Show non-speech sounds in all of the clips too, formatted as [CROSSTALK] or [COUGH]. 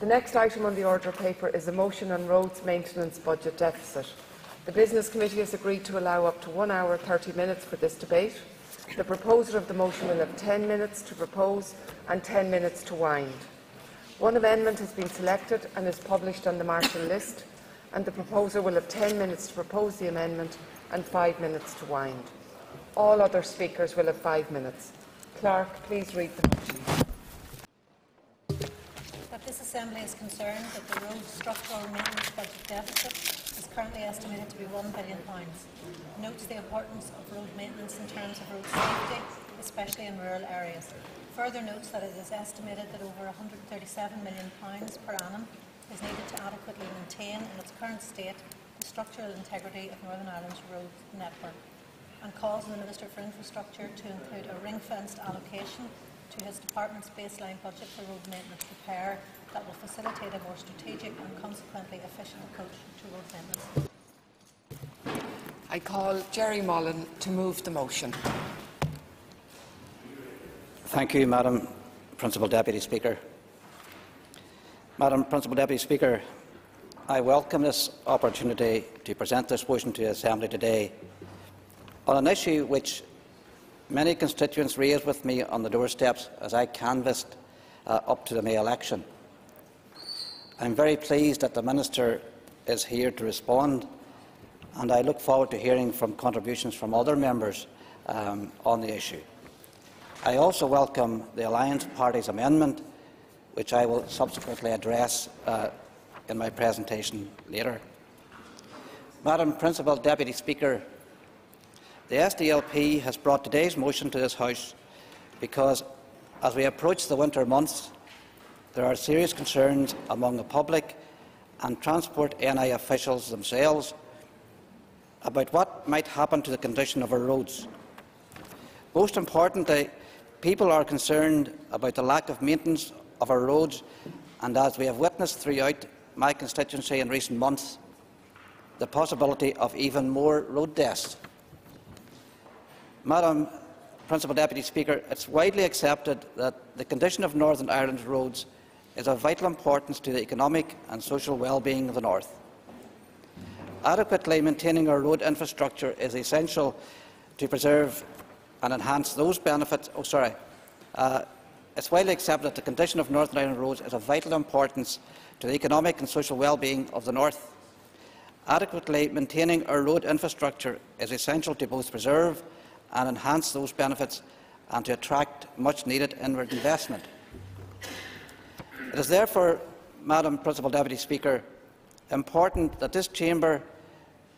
The next item on the order of paper is a motion on roads maintenance budget deficit. The Business Committee has agreed to allow up to one hour 30 minutes for this debate. The proposer of the motion will have 10 minutes to propose and 10 minutes to wind. One amendment has been selected and is published on the marshal list, and the proposer will have 10 minutes to propose the amendment and 5 minutes to wind. All other speakers will have 5 minutes. Clerk, please read the motion. Assembly is concerned that the road structural maintenance budget deficit is currently estimated to be £1 billion. Notes the importance of road maintenance in terms of road safety, especially in rural areas. Further notes that it is estimated that over £137 million per annum is needed to adequately maintain in its current state the structural integrity of Northern Ireland's road network and calls on the Minister for Infrastructure to include a ring-fenced allocation to his department's baseline budget for road maintenance repair that will facilitate a more strategic and consequently efficient approach to road maintenance. I call Gerry Mullan to move the motion. Thank you, Madam Principal Deputy Speaker. Madam Principal Deputy Speaker, I welcome this opportunity to present this motion to the Assembly today on an issue which many constituents raised with me on the doorsteps as I canvassed uh, up to the May election. I am very pleased that the Minister is here to respond, and I look forward to hearing from contributions from other members um, on the issue. I also welcome the Alliance Party's amendment, which I will subsequently address uh, in my presentation later. Madam Principal Deputy Speaker, the SDLP has brought today's motion to this House because, as we approach the winter months, there are serious concerns among the public and Transport NI officials themselves about what might happen to the condition of our roads. Most importantly, People are concerned about the lack of maintenance of our roads, and as we have witnessed throughout my constituency in recent months, the possibility of even more road deaths. Madam Principal Deputy Speaker, it is widely accepted that the condition of Northern Ireland's roads is of vital importance to the economic and social well-being of the North. Adequately maintaining our road infrastructure is essential to preserve and enhance those benefits. Oh, sorry. Uh, it's widely accepted that the condition of Northern Ireland roads is of vital importance to the economic and social well-being of the North. Adequately maintaining our road infrastructure is essential to both preserve and enhance those benefits and to attract much-needed inward investment. It is therefore, Madam Principal Deputy Speaker, important that this Chamber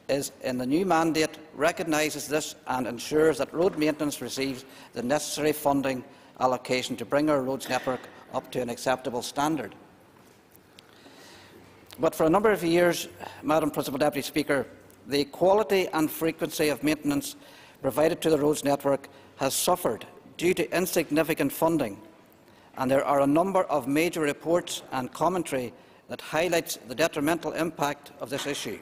is in the new mandate recognises this and ensures that road maintenance receives the necessary funding allocation to bring our roads network up to an acceptable standard. But for a number of years, Madam Principal Deputy Speaker, the quality and frequency of maintenance provided to the roads network has suffered due to insignificant funding, and there are a number of major reports and commentary that highlights the detrimental impact of this issue.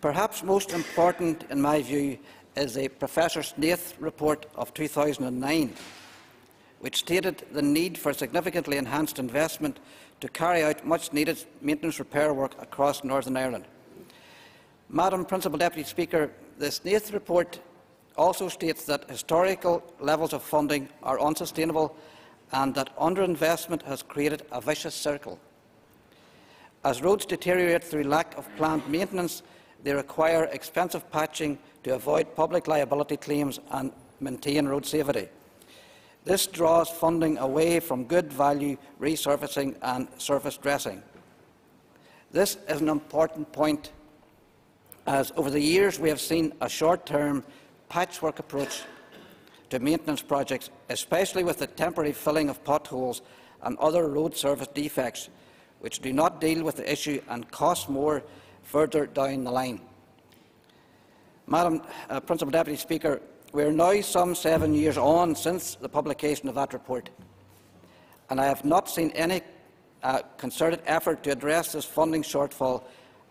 Perhaps most important, in my view, is the Professor Snaith report of 2009, which stated the need for significantly enhanced investment to carry out much-needed maintenance repair work across Northern Ireland. Madam Principal Deputy Speaker, the Snaith report also states that historical levels of funding are unsustainable and that underinvestment has created a vicious circle. As roads deteriorate through lack of planned maintenance, they require expensive patching to avoid public liability claims and maintain road safety. This draws funding away from good value resurfacing and surface dressing. This is an important point as over the years we have seen a short-term patchwork approach to maintenance projects, especially with the temporary filling of potholes and other road surface defects, which do not deal with the issue and cost more further down the line. Madam uh, Principal Deputy Speaker, we are now some seven years on since the publication of that report, and I have not seen any uh, concerted effort to address this funding shortfall,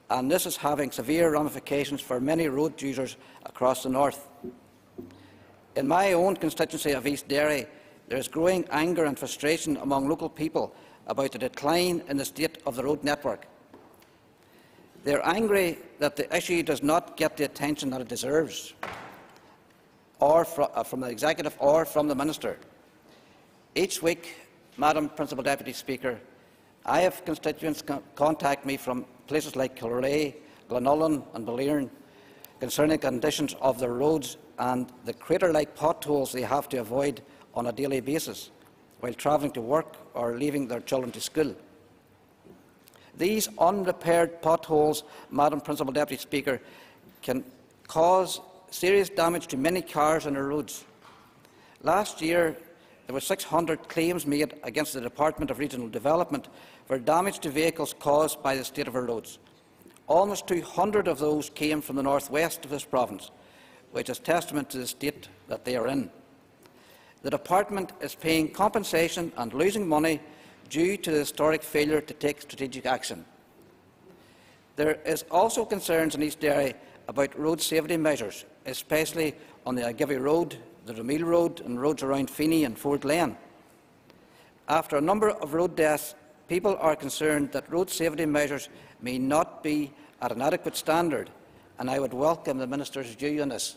and this is having severe ramifications for many road users across the north. In my own constituency of East Derry, there is growing anger and frustration among local people about the decline in the state of the road network. They are angry that the issue does not get the attention that it deserves, or uh, from the Executive or from the Minister. Each week, Madam Principal Deputy Speaker, I have constituents contact me from places like Kilrea, Glenullin and Ballerin concerning conditions of their roads and the crater-like potholes they have to avoid on a daily basis while travelling to work or leaving their children to school. These unrepaired potholes, Madam Principal Deputy Speaker, can cause serious damage to many cars on our roads. Last year, there were 600 claims made against the Department of Regional Development for damage to vehicles caused by the state of our roads. Almost 200 of those came from the northwest of this province, which is testament to the state that they are in. The Department is paying compensation and losing money due to the historic failure to take strategic action. There is also concerns in East Derry about road safety measures, especially on the Agivey Road, the Ramil Road and roads around Feeny and Fort Lane. After a number of road deaths, people are concerned that road safety measures may not be at an adequate standard, and I would welcome the Minister's view on this.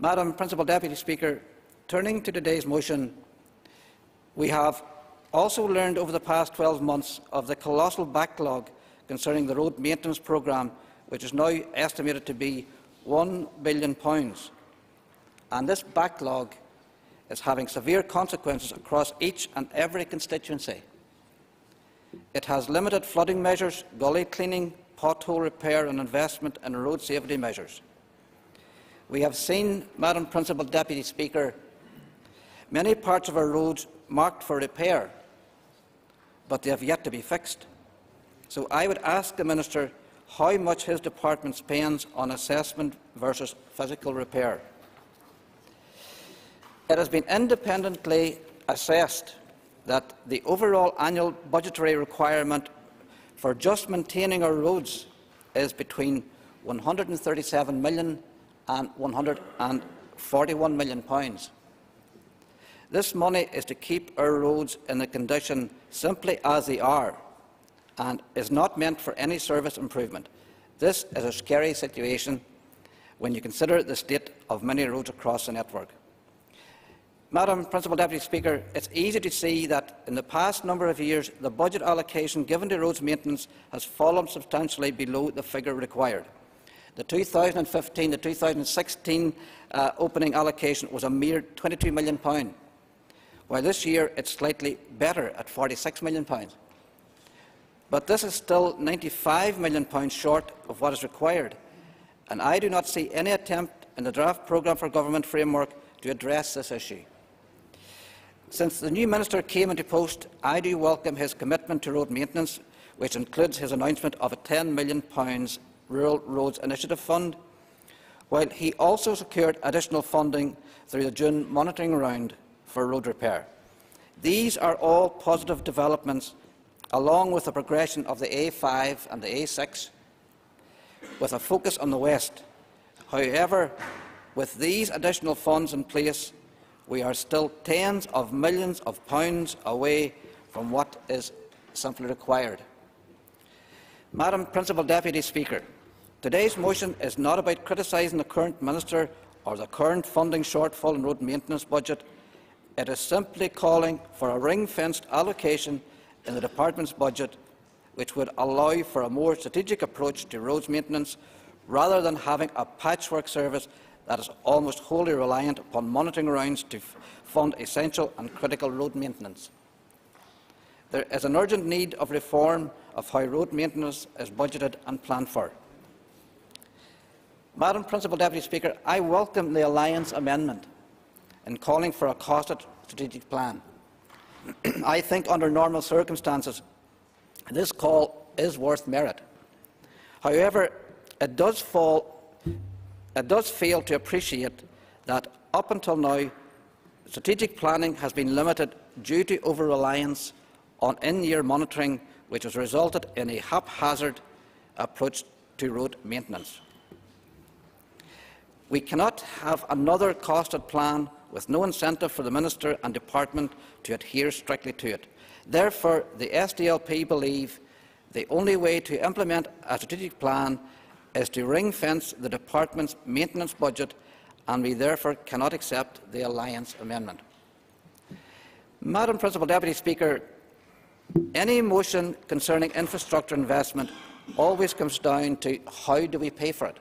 Madam Principal Deputy Speaker, turning to today's motion, we have also learned over the past 12 months of the colossal backlog concerning the road maintenance programme, which is now estimated to be £1 billion. And this backlog is having severe consequences across each and every constituency. It has limited flooding measures, gully cleaning, pothole repair and investment in road safety measures. We have seen, Madam Principal Deputy Speaker, many parts of our roads marked for repair, but they have yet to be fixed. So I would ask the Minister how much his department spends on assessment versus physical repair. It has been independently assessed that the overall annual budgetary requirement for just maintaining our roads is between 137 million and 141 million pounds. This money is to keep our roads in the condition simply as they are and is not meant for any service improvement. This is a scary situation when you consider the state of many roads across the network. Madam Principal Deputy Speaker, it's easy to see that in the past number of years the budget allocation given to roads maintenance has fallen substantially below the figure required. The 2015 to 2016 uh, opening allocation was a mere £22 million, while this year it's slightly better at £46 million. But this is still £95 million short of what is required, and I do not see any attempt in the draft programme for government framework to address this issue. Since the new Minister came into post, I do welcome his commitment to road maintenance, which includes his announcement of a £10 million Rural Roads Initiative Fund, while he also secured additional funding through the June monitoring round for road repair. These are all positive developments, along with the progression of the A5 and the A6, with a focus on the West. However, with these additional funds in place, we are still tens of millions of pounds away from what is simply required. Madam Principal Deputy Speaker, today's motion is not about criticising the current Minister or the current funding shortfall in road maintenance budget. It is simply calling for a ring-fenced allocation in the Department's budget which would allow for a more strategic approach to roads maintenance rather than having a patchwork service that is almost wholly reliant upon monitoring rounds to fund essential and critical road maintenance. There is an urgent need of reform of how road maintenance is budgeted and planned for. Madam Principal Deputy Speaker, I welcome the Alliance amendment in calling for a costed strategic plan. [CLEARS THROAT] I think under normal circumstances this call is worth merit. However, it does fall it does fail to appreciate that up until now, strategic planning has been limited due to over-reliance on in-year monitoring, which has resulted in a haphazard approach to road maintenance. We cannot have another costed plan with no incentive for the Minister and Department to adhere strictly to it. Therefore, the SDLP believe the only way to implement a strategic plan is to ring-fence the Department's maintenance budget and we therefore cannot accept the Alliance amendment. Madam Principal Deputy Speaker, any motion concerning infrastructure investment always comes down to how do we pay for it.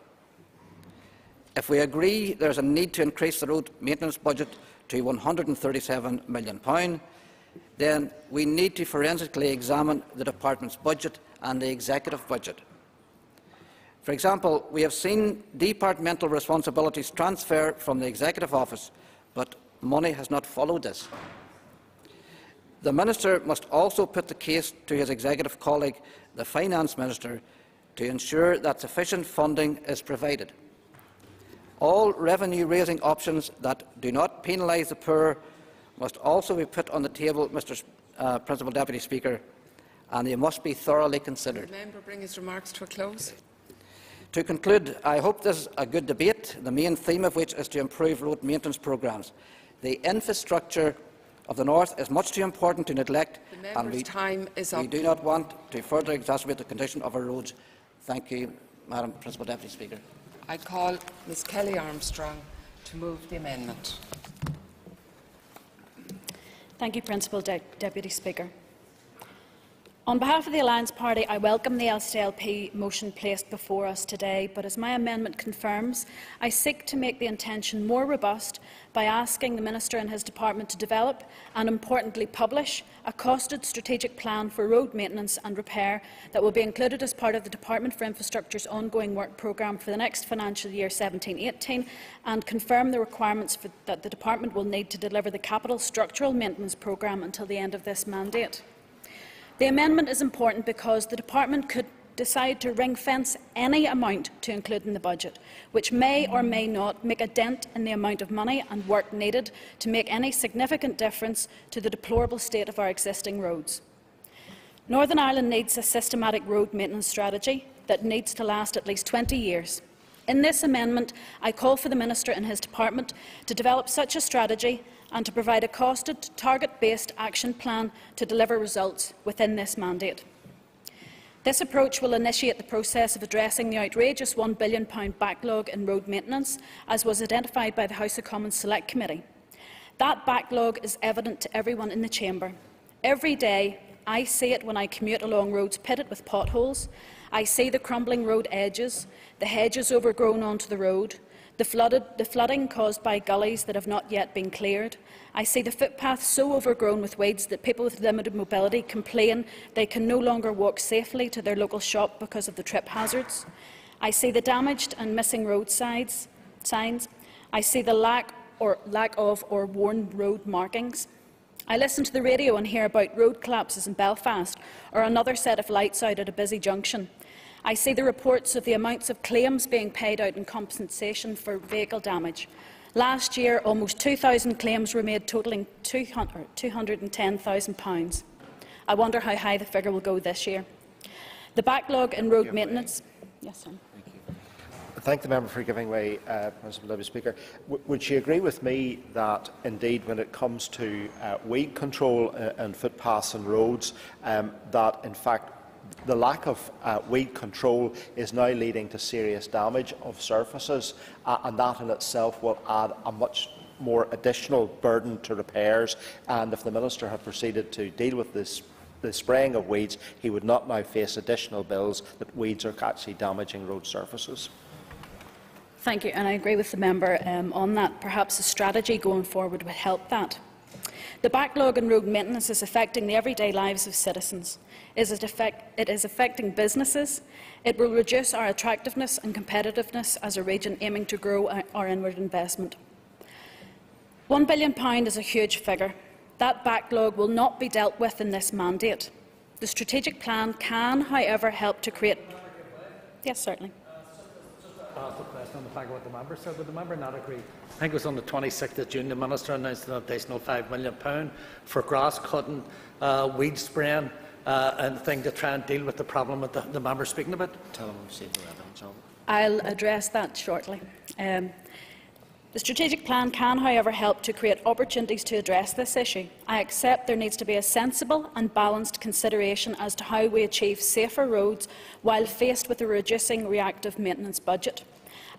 If we agree there is a need to increase the road maintenance budget to £137 million, then we need to forensically examine the Department's budget and the Executive budget. For example, we have seen departmental responsibilities transfer from the Executive Office, but money has not followed this. The Minister must also put the case to his Executive colleague, the Finance Minister, to ensure that sufficient funding is provided. All revenue-raising options that do not penalise the poor must also be put on the table, Mr uh, Principal Deputy Speaker, and they must be thoroughly considered. The member bring his remarks to a close. To conclude, I hope this is a good debate, the main theme of which is to improve road maintenance programmes. The infrastructure of the North is much too important to neglect, and we, time is up. we do not want to further exacerbate the condition of our roads. Thank you, Madam Principal Deputy Speaker. I call Ms Kellie Armstrong to move the amendment. Thank you, Principal De Deputy Speaker. On behalf of the Alliance Party, I welcome the SDLP motion placed before us today, but as my amendment confirms, I seek to make the intention more robust by asking the Minister and his department to develop and, importantly, publish a costed strategic plan for road maintenance and repair that will be included as part of the Department for Infrastructure's ongoing work programme for the next financial year 17-18 and confirm the requirements for, that the department will need to deliver the capital structural maintenance programme until the end of this mandate. The amendment is important because the Department could decide to ring-fence any amount to include in the budget, which may or may not make a dent in the amount of money and work needed to make any significant difference to the deplorable state of our existing roads. Northern Ireland needs a systematic road maintenance strategy that needs to last at least 20 years. In this amendment, I call for the Minister and his department to develop such a strategy and to provide a costed, target-based action plan to deliver results within this mandate. This approach will initiate the process of addressing the outrageous £1 billion backlog in road maintenance, as was identified by the House of Commons Select Committee. That backlog is evident to everyone in the chamber. Every day, I see it when I commute along roads pitted with potholes. I see the crumbling road edges, the hedges overgrown onto the road, the, flooded, the flooding caused by gullies that have not yet been cleared. I see the footpaths so overgrown with weeds that people with limited mobility complain they can no longer walk safely to their local shop because of the trip hazards. I see the damaged and missing road signs. I see the lack, or, lack of or worn road markings. I listen to the radio and hear about road collapses in Belfast or another set of lights out at a busy junction. I see the reports of the amounts of claims being paid out in compensation for vehicle damage. Last year, almost 2,000 claims were made, totalling £210,000. I wonder how high the figure will go this year. The backlog in road maintenance... Yes, sir. Thank the member for giving way, uh, Principal Deputy Speaker. W would she agree with me that, indeed, when it comes to uh, weed control uh, and footpaths and roads, um, that in fact the lack of uh, weed control is now leading to serious damage of surfaces, uh, and that in itself will add a much more additional burden to repairs. And if the Minister had proceeded to deal with this the spraying of weeds, he would not now face additional bills that weeds are actually damaging road surfaces. Thank you, and I agree with the member um, on that. Perhaps a strategy going forward would help that. The backlog in road maintenance is affecting the everyday lives of citizens. It is, affect, it is affecting businesses. It will reduce our attractiveness and competitiveness as a region aiming to grow our inward investment. £1 billion is a huge figure. That backlog will not be dealt with in this mandate. The strategic plan can, however, help to create... Yes, certainly agree? I think it was on the 26th of June the Minister announced an additional £5 million for grass cutting, uh, weed spraying uh, and thing to try and deal with the problem that the, the member speaking about. I'll address that shortly. Um, The strategic plan can, however, help to create opportunities to address this issue. I accept there needs to be a sensible and balanced consideration as to how we achieve safer roads while faced with a reducing reactive maintenance budget.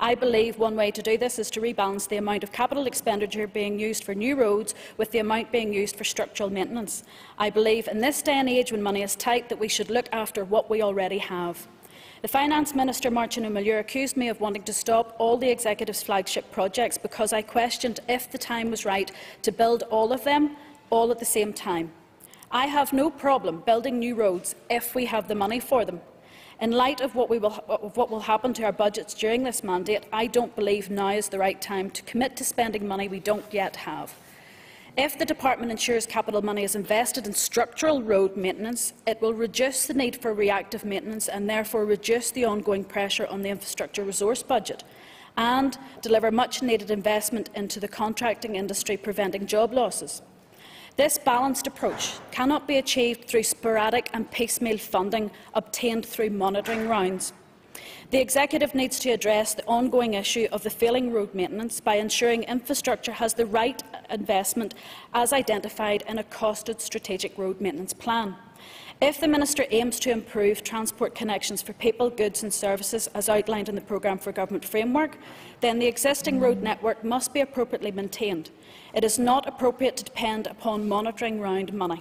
I believe one way to do this is to rebalance the amount of capital expenditure being used for new roads with the amount being used for structural maintenance. I believe in this day and age when money is tight that we should look after what we already have. The Finance Minister, Máirtín Ó Muilleoir, accused me of wanting to stop all the Executive's flagship projects because I questioned if the time was right to build all of them, all at the same time. I have no problem building new roads if we have the money for them. In light of what, will, of what, will, happen to our budgets during this mandate, I don't believe now is the right time to commit to spending money we don't yet have. If the Department ensures capital money is invested in structural road maintenance, it will reduce the need for reactive maintenance and therefore reduce the ongoing pressure on the infrastructure resource budget and deliver much-needed investment into the contracting industry, preventing job losses. This balanced approach cannot be achieved through sporadic and piecemeal funding obtained through monitoring rounds. The Executive needs to address the ongoing issue of the failing road maintenance by ensuring infrastructure has the right investment as identified in a costed strategic road maintenance plan. If the Minister aims to improve transport connections for people, goods and services as outlined in the Programme for Government Framework, then the existing road network must be appropriately maintained. It is not appropriate to depend upon monitoring round money.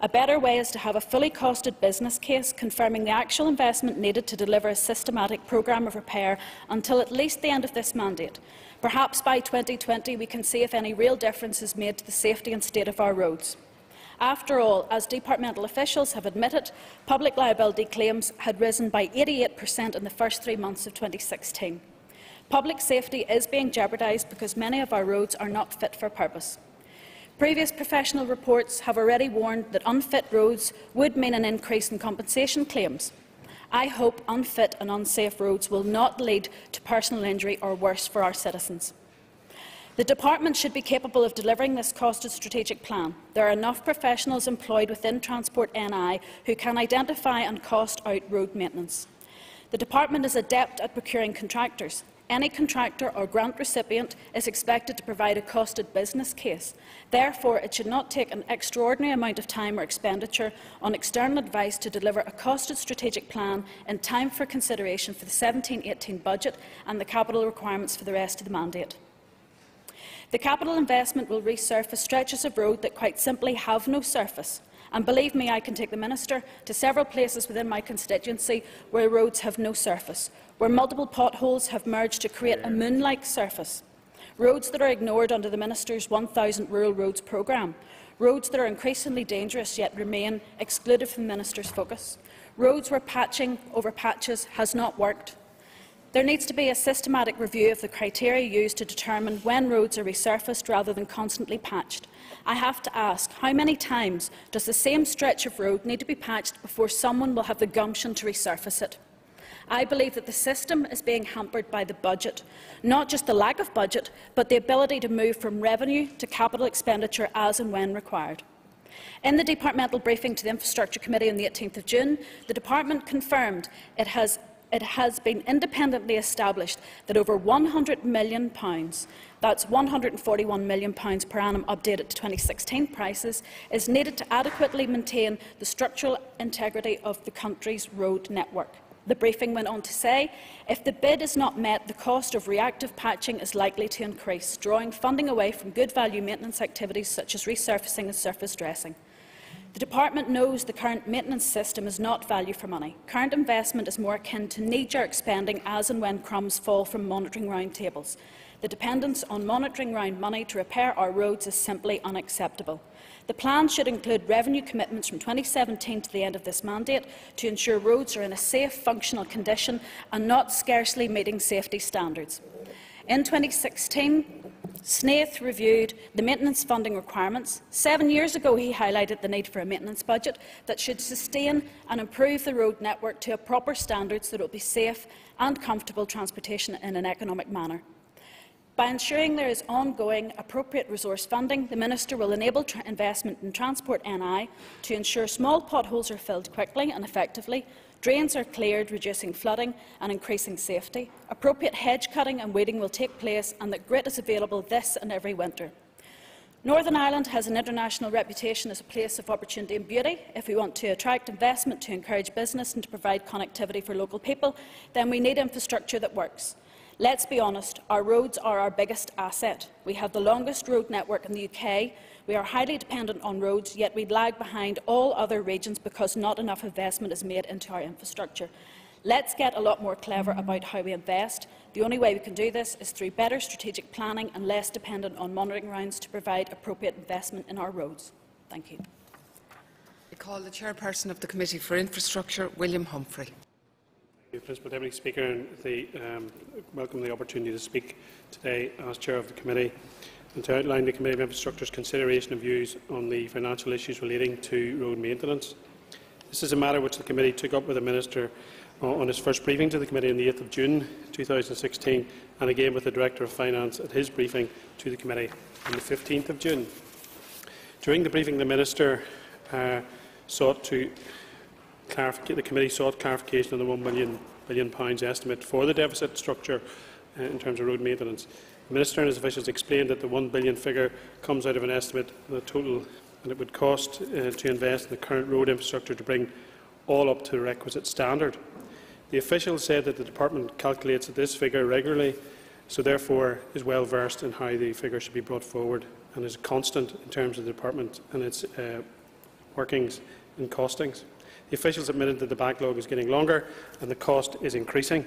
A better way is to have a fully costed business case confirming the actual investment needed to deliver a systematic programme of repair until at least the end of this mandate. Perhaps by 2020 we can see if any real difference is made to the safety and state of our roads. After all, as departmental officials have admitted, public liability claims had risen by 88 per cent in the first three months of 2016. Public safety is being jeopardised because many of our roads are not fit for purpose. Previous professional reports have already warned that unfit roads would mean an increase in compensation claims. I hope unfit and unsafe roads will not lead to personal injury or worse for our citizens. The Department should be capable of delivering this costed strategic plan. There are enough professionals employed within Transport NI who can identify and cost out road maintenance. The Department is adept at procuring contractors. Any contractor or grant recipient is expected to provide a costed business case. Therefore, it should not take an extraordinary amount of time or expenditure on external advice to deliver a costed strategic plan in time for consideration for the 17-18 budget and the capital requirements for the rest of the mandate. The capital investment will resurface stretches of road that quite simply have no surface. And believe me, I can take the Minister to several places within my constituency where roads have no surface, where multiple potholes have merged to create a moon-like surface, roads that are ignored under the Minister's 1,000 Rural Roads programme, roads that are increasingly dangerous yet remain excluded from the Minister's focus, roads where patching over patches has not worked. There needs to be a systematic review of the criteria used to determine when roads are resurfaced rather than constantly patched. I have to ask, how many times does the same stretch of road need to be patched before someone will have the gumption to resurface it? I believe that the system is being hampered by the budget, not just the lack of budget, but the ability to move from revenue to capital expenditure as and when required. In the departmental briefing to the Infrastructure Committee on the 18th of June, the Department confirmed it has it has been independently established that over £100 million, that's £141 million per annum updated to 2016 prices, is needed to adequately maintain the structural integrity of the country's road network. The briefing went on to say, if the bid is not met, the cost of reactive patching is likely to increase, drawing funding away from good value maintenance activities such as resurfacing and surface dressing. The Department knows the current maintenance system is not value for money. Current investment is more akin to knee-jerk spending as and when crumbs fall from monitoring roundtables. The dependence on monitoring round money to repair our roads is simply unacceptable. The plan should include revenue commitments from 2017 to the end of this mandate to ensure roads are in a safe, functional condition and not scarcely meeting safety standards. In 2016, Snaith reviewed the maintenance funding requirements. Seven years ago, he highlighted the need for a maintenance budget that should sustain and improve the road network to a proper standard so that it will be safe and comfortable transportation in an economic manner. By ensuring there is ongoing appropriate resource funding, the Minister will enable investment in Transport NI to ensure small potholes are filled quickly and effectively, drains are cleared, reducing flooding and increasing safety, appropriate hedge cutting and weeding will take place and that grit is available this and every winter. Northern Ireland has an international reputation as a place of opportunity and beauty. If we want to attract investment, to encourage business and to provide connectivity for local people, then we need infrastructure that works. Let's be honest, our roads are our biggest asset. We have the longest road network in the UK. We are highly dependent on roads, yet we lag behind all other regions because not enough investment is made into our infrastructure. Let's get a lot more clever about how we invest. The only way we can do this is through better strategic planning and less dependent on monitoring rounds to provide appropriate investment in our roads. Thank you. I call the chairperson of the Committee for Infrastructure, William Humphrey. Principal Deputy Speaker, and the, um, welcome the opportunity to speak today as Chair of the Committee and to outline the Committee of Infrastructure's consideration of views on the financial issues relating to road maintenance. This is a matter which the Committee took up with the Minister o- on his first briefing to the Committee on the 8th of June 2016 and again with the Director of Finance at his briefing to the Committee on the 15th of June. During the briefing, the Minister uh, sought to the committee sought clarification on the £1 million, billion pounds estimate for the deficit structure uh, in terms of road maintenance. The Minister and his officials explained that the £1 billion figure comes out of an estimate of the total and it would cost uh, to invest in the current road infrastructure to bring all up to the requisite standard. The officials said that the department calculates this figure regularly, so therefore is well versed in how the figure should be brought forward and is constant in terms of the department and its uh, workings and costings. The officials admitted that the backlog is getting longer and the cost is increasing.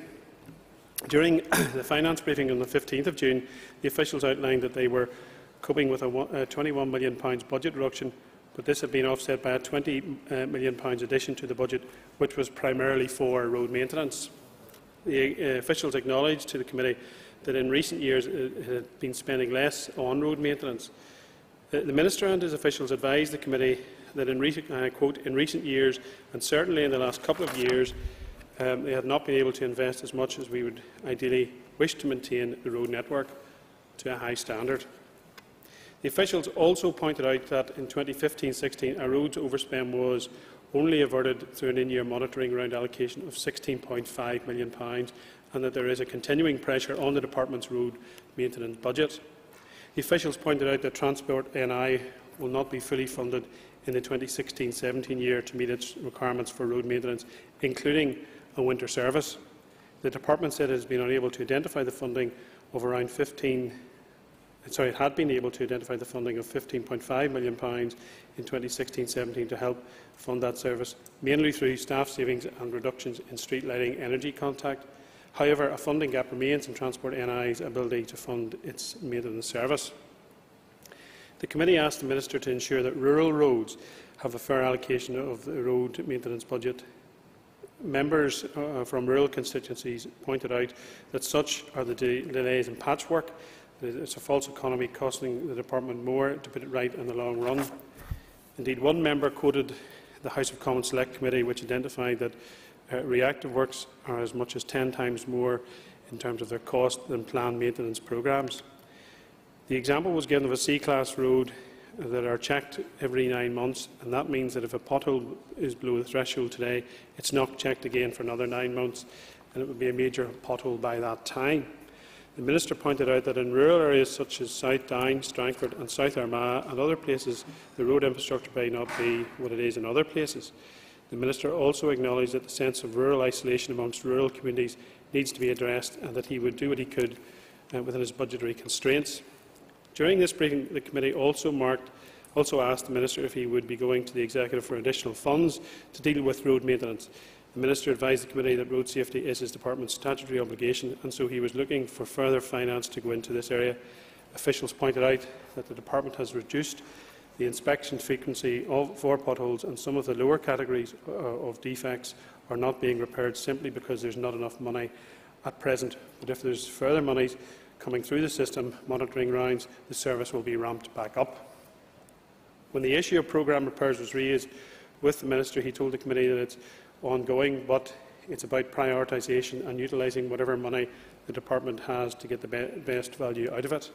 During [CLEARS THROAT] the finance briefing on the 15th of June, the officials outlined that they were coping with a £21 million budget reduction, but this had been offset by a £20 uh, addition to the budget, which was primarily for road maintenance. The uh, officials acknowledged to the committee that in recent years it had been spending less on road maintenance. The Minister and his officials advised the committee that in recent, I quote, in recent years, and certainly in the last couple of years, um, they had not been able to invest as much as we would ideally wish to maintain the road network to a high standard. The officials also pointed out that in 2015-16 a roads overspend was only averted through an in-year monitoring round allocation of £16.5 million and that there is a continuing pressure on the department's road maintenance budget. The officials pointed out that Transport NI will not be fully funded in the 2016-17 year to meet its requirements for road maintenance, including a winter service. The department said it has been unable to identify the funding of around 15 sorry, it had been able to identify the funding of £15.5 million in 2016-17 to help fund that service, mainly through staff savings and reductions in street lighting energy contact. However, a funding gap remains in Transport NI's ability to fund its maintenance service. The committee asked the Minister to ensure that rural roads have a fair allocation of the road maintenance budget. Members uh, from rural constituencies pointed out that such are the de delays in patchwork. It's a false economy costing the department more to put it right in the long run. Indeed, one member quoted the House of Commons Select Committee, which identified that uh, reactive works are as much as 10 times more in terms of their cost than planned maintenance programmes. The example was given of a C-class road that are checked every nine months, and that means that if a pothole is below the threshold today, it's not checked again for another nine months, and it would be a major pothole by that time. The Minister pointed out that in rural areas such as South Down, Strangford and South Armagh and other places, the road infrastructure may not be what it is in other places. The Minister also acknowledged that the sense of rural isolation amongst rural communities needs to be addressed and that he would do what he could uh, within his budgetary constraints. During this briefing, the committee also, marked, also asked the Minister if he would be going to the Executive for additional funds to deal with road maintenance. The Minister advised the committee that road safety is his department's statutory obligation, and so he was looking for further finance to go into this area. Officials pointed out that the department has reduced the inspection frequency of, for potholes, and some of the lower categories uh, of defects are not being repaired simply because there's not enough money at present. But if there's further monies coming through the system, monitoring rounds, the service will be ramped back up. When the issue of programme repairs was raised with the Minister, he told the committee that it's ongoing, but it's about prioritisation and utilising whatever money the department has to get the be best value out of it.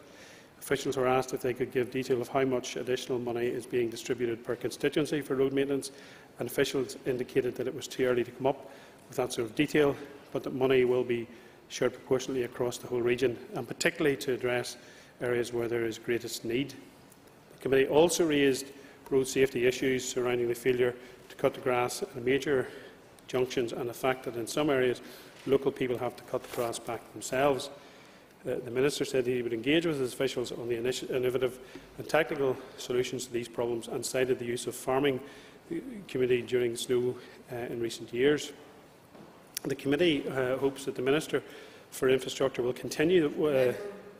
Officials were asked if they could give detail of how much additional money is being distributed per constituency for road maintenance, and officials indicated that it was too early to come up with that sort of detail, but that money will be shared proportionally across the whole region, and particularly to address areas where there is greatest need. The committee also raised road safety issues surrounding the failure to cut the grass at major junctions and the fact that in some areas local people have to cut the grass back themselves. Uh, the Minister said he would engage with his officials on the innovative and technical solutions to these problems and cited the use of farming uh, community during snow uh, in recent years. The committee uh, hopes that the Minister for Infrastructure will continue uh,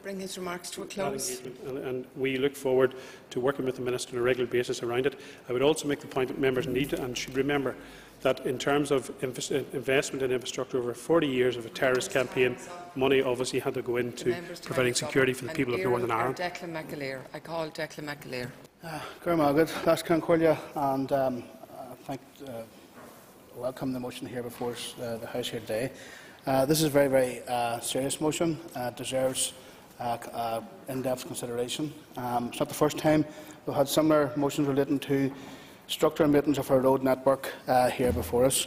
Bring his remarks to a close. and, and we look forward to working with the Minister on a regular basis around it. I would also make the point that members need to and should remember that in terms of investment in infrastructure over 40 years of a terrorist campaign, money obviously had to go into providing security for the people of Northern Ireland. Declan McAleer. I call Declan McAleer. Uh, Gurmagad, Las Concordia, and um, I thank, uh, welcome the motion here before uh, the House here today. Uh, this is a very, very uh, serious motion. Uh, deserves uh, uh, in-depth consideration. Um, it's not the first time we've had similar motions relating to structure and maintenance of our road network here before us.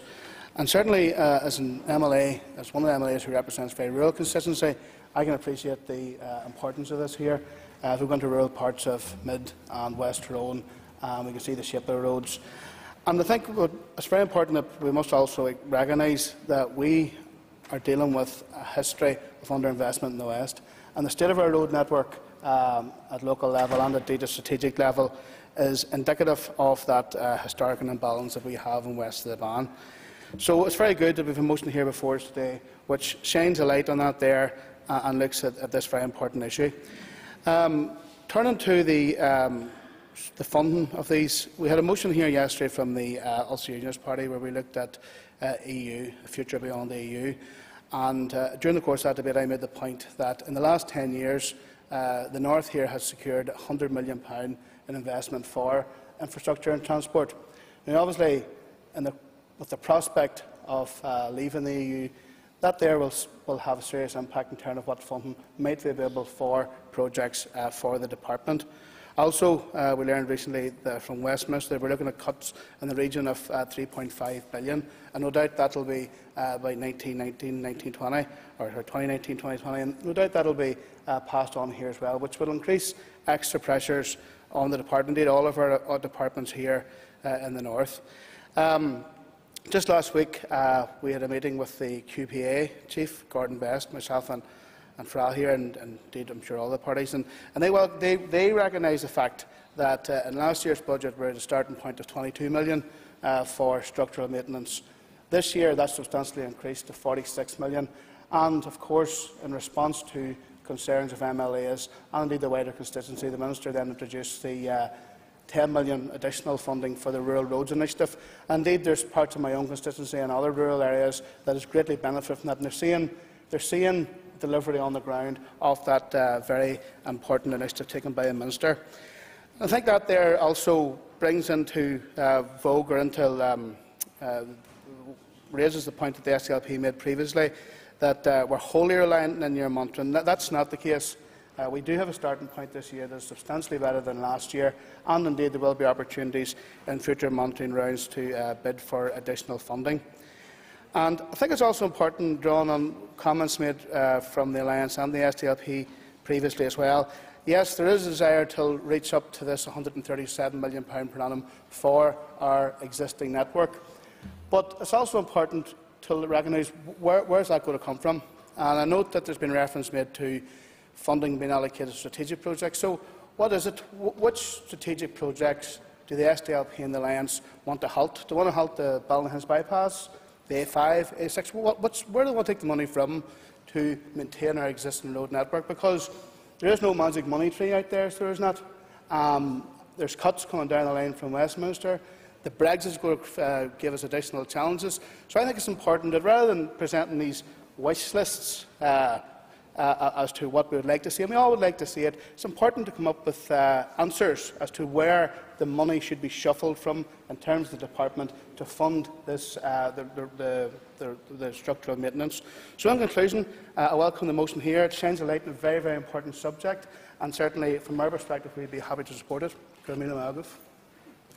And certainly, as an MLA, as one of the MLAs who represents very rural constituency, I can appreciate the importance of this here. Uh, if we go into rural parts of Mid and West Tyrone, um, we can see the shape of the roads. And I think it's very important that we must also recognise that we are dealing with a history of underinvestment in the West. And the state of our road network um, at local level and at data strategic level is indicative of that uh, historical imbalance that we have in west Bann. So it's very good that we have a motion here before us today which shines a light on that there uh, and looks at, at, this very important issue. Um, turning to the, um, the funding of these, we had a motion here yesterday from the uh, Ulster Unionist Party where we looked at uh, EU, future beyond the EU. And uh, during the course of that debate, I made the point that in the last 10 years, uh, the North here has secured £100 million in investment for infrastructure and transport. Now, obviously, the, with the prospect of uh, leaving the EU, that there will, will, have a serious impact in terms of what funding might be available for projects uh, for the department. Also, uh, we learned recently from Westminster we're looking at cuts in the region of uh, 3.5 billion, and no doubt that will be uh, by 1919, 1920, or 2019-2020, and no doubt that will be uh, passed on here as well, which will increase extra pressures on the department, indeed all of our, our departments here uh, in the north. Um, just last week, uh, we had a meeting with the QPA chief, Gordon Best, myself and and for all here, and, and, indeed I'm sure all the parties. And, and they, well, they, they recognise the fact that uh, in last year's budget we're at a starting point of 22 million uh, for structural maintenance. This year that's substantially increased to 46 million. And of course, in response to concerns of MLAs and indeed the wider constituency, the Minister then introduced the uh, 10 million additional funding for the Rural Roads Initiative. Indeed, there's parts of my own constituency and other rural areas that has greatly benefited from that. And they're seeing, they're seeing delivery on the ground of that uh, very important initiative taken by the Minister. I think that there also brings into uh, vogue or into um, uh, raises the point that the SLP made previously that uh, we're wholly reliant on. And that, that's not the case. Uh, we do have a starting point this year that is substantially better than last year, and indeed there will be opportunities in future monitoring rounds to uh, bid for additional funding. And I think it's also important, drawing on comments made uh, from the Alliance and the SDLP previously as well. Yes, there is a desire to reach up to this £137 million per annum for our existing network. But it's also important to recognise where, where is that going to come from. And I note that there's been reference made to funding being allocated to strategic projects. So what is it? which strategic projects do the SDLP and the Alliance want to halt? Do they want to halt the Ballynahinch bypass? The A5, A6, what, where do we want to take the money from to maintain our existing road network? Because there is no magic money tree out there, so there's not. Um, there's cuts coming down the line from Westminster. The Brexit is going to uh, give us additional challenges. So I think it's important that rather than presenting these wish lists uh, uh, as to what we would like to see, and we all would like to see it, it's important to come up with uh, answers as to where the money should be shuffled from in terms of the department to fund this, uh, the, the, the, the, the structural maintenance. So in conclusion, uh, I welcome the motion here. It shines a light on a very, very important subject and certainly from our perspective we'd be happy to support it. Gramina Magov.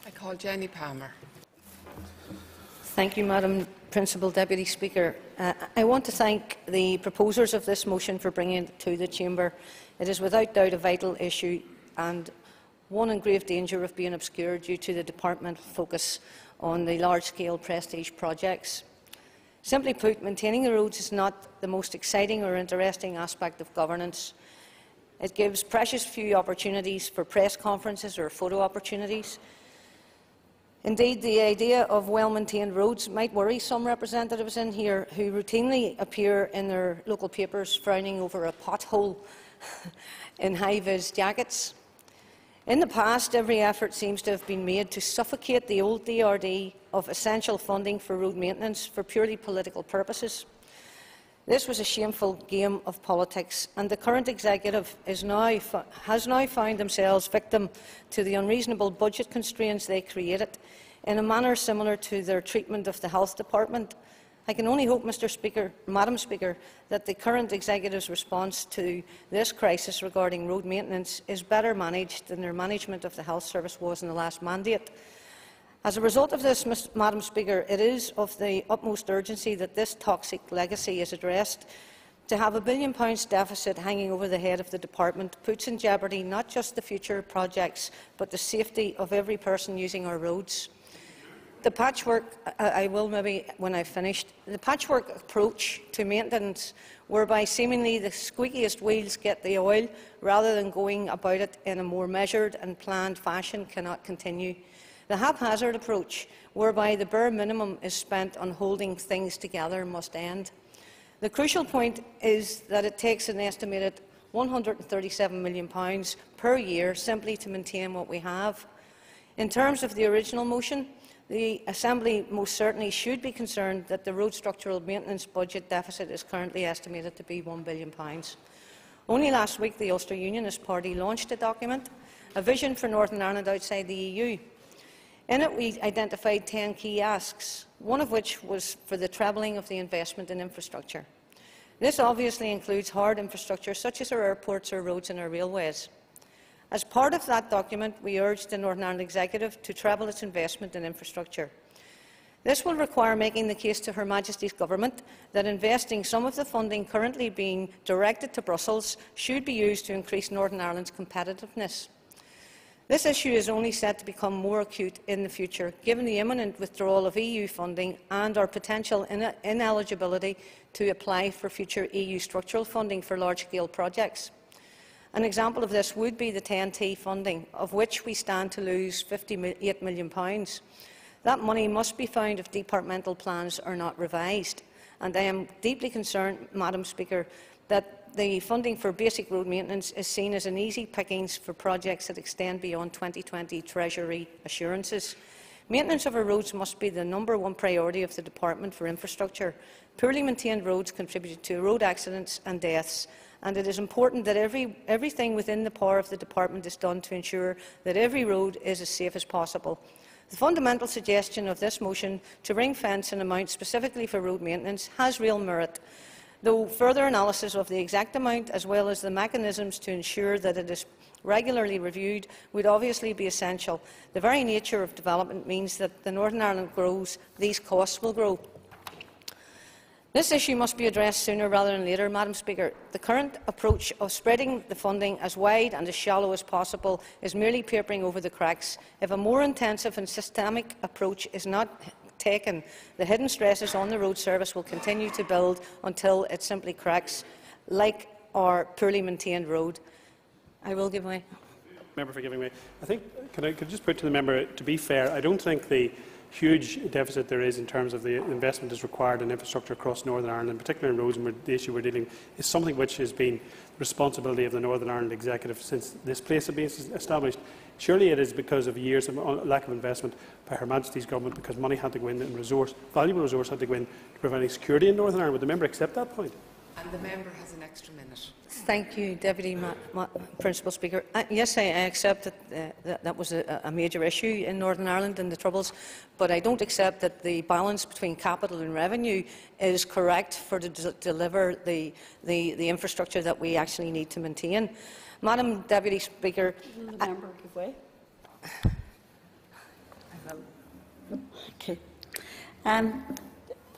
I call Jenny Palmer. Thank you, Madam Principal Deputy Speaker. Uh, I want to thank the proposers of this motion for bringing it to the Chamber. It is without doubt a vital issue and one in grave danger of being obscured due to the department's focus on the large-scale prestige projects. Simply put, maintaining the roads is not the most exciting or interesting aspect of governance. It gives precious few opportunities for press conferences or photo opportunities. Indeed, the idea of well-maintained roads might worry some representatives in here who routinely appear in their local papers frowning over a pothole [LAUGHS] in high-vis jackets. In the past, every effort seems to have been made to suffocate the old DRD of essential funding for road maintenance for purely political purposes. This was a shameful game of politics, and the current executive now, has now found themselves victim to the unreasonable budget constraints they created in a manner similar to their treatment of the Health Department. I can only hope, Mr Speaker, Madam Speaker, that the current executive's response to this crisis regarding road maintenance is better managed than their management of the health service was in the last mandate. As a result of this, Madam Speaker, it is of the utmost urgency that this toxic legacy is addressed. To have a billion pounds deficit hanging over the head of the department puts in jeopardy not just the future projects, but the safety of every person using our roads. The patchwork, I will maybe when I've finished, the patchwork approach to maintenance, whereby seemingly the squeakiest wheels get the oil, rather than going about it in a more measured and planned fashion, cannot continue. The haphazard approach, whereby the bare minimum is spent on holding things together, must end. The crucial point is that it takes an estimated £137 million per year simply to maintain what we have. In terms of the original motion, the Assembly most certainly should be concerned that the road structural maintenance budget deficit is currently estimated to be £1 billion. Only last week, the Ulster Unionist Party launched a document, a vision for Northern Ireland outside the EU. In it, we identified 10 key asks, one of which was for the trebling of the investment in infrastructure. This obviously includes hard infrastructure such as our airports, our roads and our railways. As part of that document, we urged the Northern Ireland Executive to treble its investment in infrastructure. This will require making the case to Her Majesty's Government that investing some of the funding currently being directed to Brussels should be used to increase Northern Ireland's competitiveness. This issue is only set to become more acute in the future, given the imminent withdrawal of EU funding and our potential ineligibility to apply for future EU structural funding for large-scale projects. An example of this would be the TEN-T funding, of which we stand to lose £58 million. That money must be found if departmental plans are not revised. And I am deeply concerned, Madam Speaker, that the funding for basic road maintenance is seen as an easy pickings for projects that extend beyond 2020 Treasury assurances. Maintenance of our roads must be the number one priority of the Department for Infrastructure. Poorly maintained roads contribute to road accidents and deaths, and it is important that every, everything within the power of the Department is done to ensure that every road is as safe as possible. The fundamental suggestion of this motion to ring fence an amount specifically for road maintenance has real merit though further analysis of the exact amount as well as the mechanisms to ensure that it is regularly reviewed would obviously be essential. The very nature of development means that the Northern Ireland grows, these costs will grow. This issue must be addressed sooner rather than later, Madam Speaker. The current approach of spreading the funding as wide and as shallow as possible is merely papering over the cracks. If a more intensive and systemic approach is not taken, the hidden stresses on the road service will continue to build until it simply cracks, like our poorly maintained road. I will give way. Member for giving way. I think, could I, could just put to the member, to be fair, I don't think the huge deficit there is in terms of the investment is required in infrastructure across Northern Ireland, in particular in roads, and the issue we're dealing is something which has been the responsibility of the Northern Ireland Executive since this place has been established. Surely it is because of years of uh, lack of investment by Her Majesty's Government, because money had to go in and resource, valuable resource had to go in to providing security in Northern Ireland. Would the member accept that point? And the member has an extra minute. Thank you, Deputy Ma Ma Principal Speaker. Uh, yes, I, I accept that, uh, that that was a, a major issue in Northern Ireland and the Troubles, but I don't accept that the balance between capital and revenue is correct for to d- deliver the, the, the infrastructure that we actually need to maintain. Madam Deputy Speaker, The member give way. [SIGHS] Okay. Um,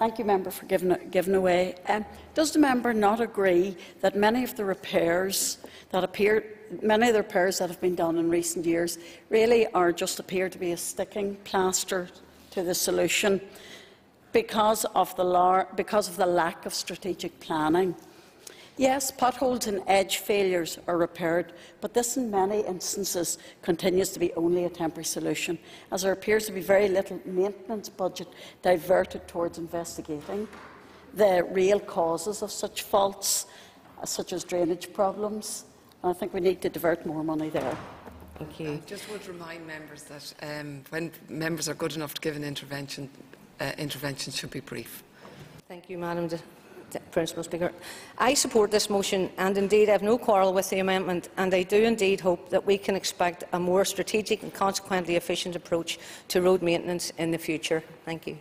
thank you, member, for giving, giving away. Um, does the member not agree that many of the repairs that appear, many of the repairs that have been done in recent years, really are just appear to be a sticking plaster to the solution because of the, because of the lack of strategic planning? Yes, potholes and edge failures are repaired, but this in many instances continues to be only a temporary solution, as there appears to be very little maintenance budget diverted towards investigating the real causes of such faults, uh, such as drainage problems. And I think we need to divert more money there. thank you. I just would remind members that um, when members are good enough to give an intervention, uh, intervention should be brief. Thank you, Madam D- D- Principal Speaker. I support this motion and indeed I have no quarrel with the amendment and I do indeed hope that we can expect a more strategic and consequently efficient approach to road maintenance in the future. Thank you.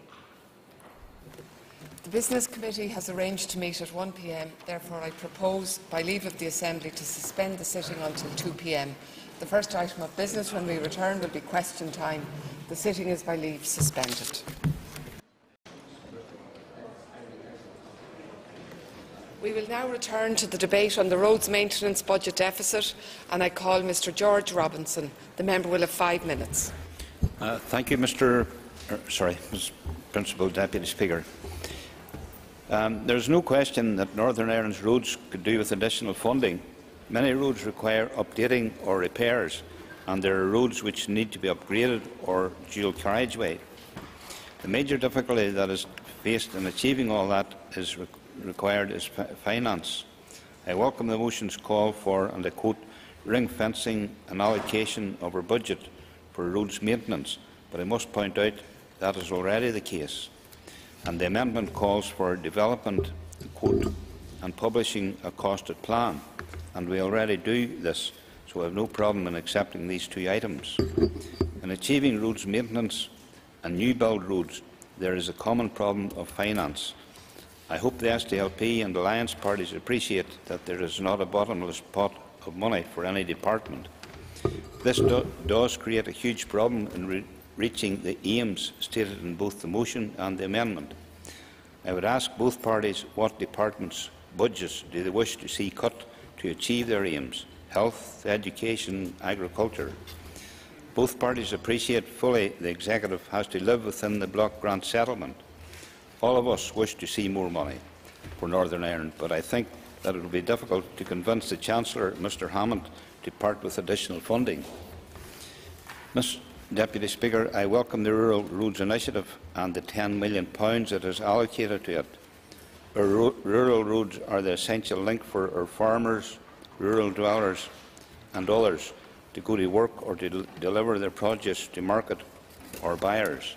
The Business Committee has arranged to meet at 1 p.m. Therefore, I propose, by leave of the Assembly, to suspend the sitting until 2 p.m. The first item of business when we return will be question time. The sitting is by leave suspended. We will now return to the debate on the roads maintenance budget deficit, and I call Mr George Robinson. The member will have five minutes. Uh, thank you, Mr. er, sorry, Ms. Principal Deputy Speaker. Um, there is no question that Northern Ireland's roads could do with additional funding. Many roads require updating or repairs, and there are roads which need to be upgraded or dual carriageway. The major difficulty that is faced in achieving all that is required is finance. I welcome the motion's call for, and I quote, ring fencing an allocation of our budget for roads maintenance, but I must point out that is already the case. And the amendment calls for development, quote, and publishing a costed plan, and we already do this, so I have no problem in accepting these two items. In achieving roads maintenance and new build roads, there is a common problem of finance. I hope the SDLP and alliance parties appreciate that there is not a bottomless pot of money for any department. This do does create a huge problem in re reaching the aims stated in both the motion and the amendment. I would ask both parties what departments' budgets do they wish to see cut to achieve their aims health, education, agriculture. Both parties appreciate fully the Executive has to live within the block grant settlement. All of us wish to see more money for Northern Ireland, but I think that it will be difficult to convince the Chancellor, Mr Hammond, to part with additional funding. Ms Deputy Speaker, I welcome the Rural Roads Initiative and the £10 million that is allocated to it. Our rural roads are the essential link for our farmers, rural dwellers and others to go to work or to deliver their produce to market or buyers.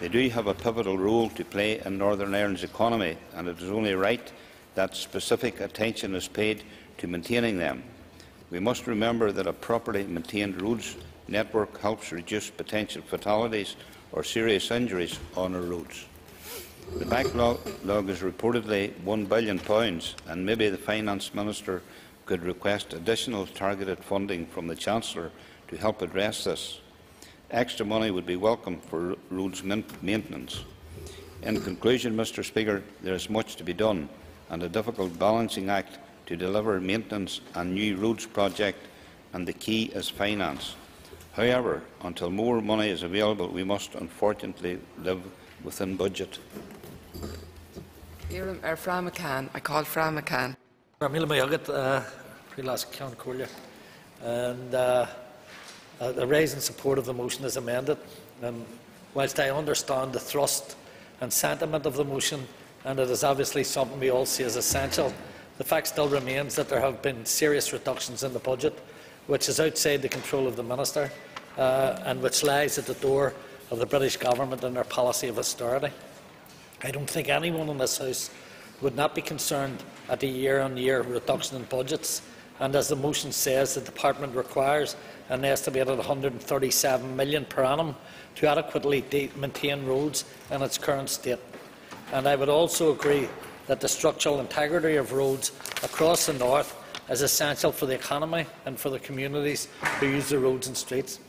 They do have a pivotal role to play in Northern Ireland's economy and it is only right that specific attention is paid to maintaining them. We must remember that a properly maintained roads network helps reduce potential fatalities or serious injuries on our roads. The backlog is reportedly £1 billion, and maybe the Finance Minister could request additional targeted funding from the Chancellor to help address this. Extra money would be welcome for roads maintenance. In conclusion, Mr Speaker, there is much to be done and a difficult balancing act to deliver maintenance and new roads project, and the key is finance. However, until more money is available, we must unfortunately live within budget. Iram er Fra McCann. I call Fra McCann. Ramila Mayagat, uh, Prilas Count Corlia. And uh, uh, the raise in support of the motion is amended. And whilst I understand the thrust and sentiment of the motion, and it is obviously something we all see as essential, the fact still remains that there have been serious reductions in the budget, which is outside the control of the Minister uh, and which lies at the door of the British Government and their policy of austerity. I don't think anyone in this House would not be concerned at the year-on-year reduction in budgets, and as the motion says, the department requires an estimated £137 million per annum to adequately maintain roads in its current state. And I would also agree that the structural integrity of roads across the north is essential for the economy and for the communities who use the roads and streets.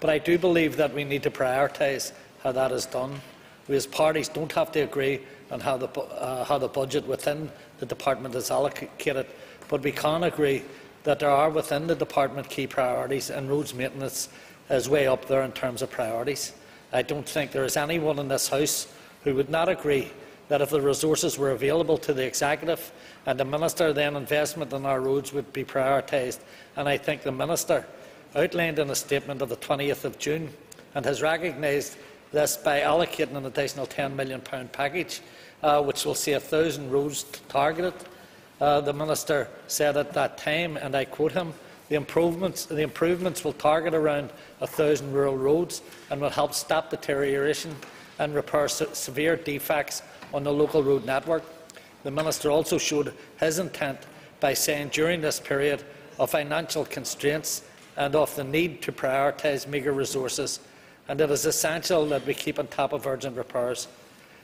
But I do believe that we need to prioritise how that is done. We as parties don't have to agree on how the, uh, how the budget within the department is allocated, but we can agree that there are within the department key priorities and roads maintenance is way up there in terms of priorities. I don't think there is anyone in this House who would not agree that if the resources were available to the Executive and the Minister, then investment in our roads would be prioritised. And I think the Minister outlined in a statement of the 20th of June and has recognised this by allocating an additional £10 million package, uh, which will see 1,000 roads targeted. Uh, the Minister said at that time, and I quote him, the improvements, the improvements will target around 1,000 rural roads and will help stop deterioration and repair se severe defects on the local road network. The Minister also showed his intent by saying during this period of financial constraints and of the need to prioritise meagre resources, and it is essential that we keep on top of urgent repairs.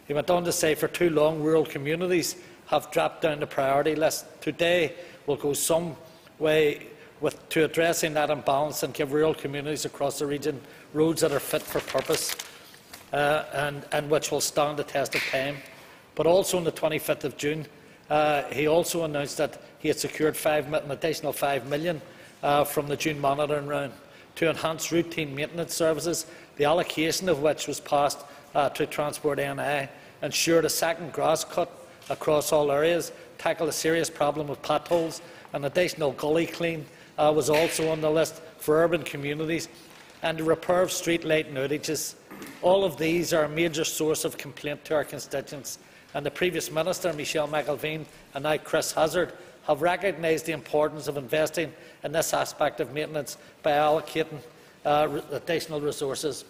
He went on to say for too long rural communities have dropped down the priority list. Today will go some way with, to addressing that imbalance and give rural communities across the region roads that are fit for purpose uh, and, and, which will stand the test of time. But also on the 25th of June, uh, he also announced that he had secured five, an additional £5 million uh, from the June monitoring round to enhance routine maintenance services, the allocation of which was passed uh, to Transport NI, ensured a second grass cut across all areas, tackle a serious problem of potholes, an additional gully clean uh, was also on the list for urban communities, and the repair of street lighting outages. All of these are a major source of complaint to our constituents, and the previous Minister, Michelle McIlveen, and now Chris Hazzard, have recognised the importance of investing in this aspect of maintenance by allocating uh, additional resources.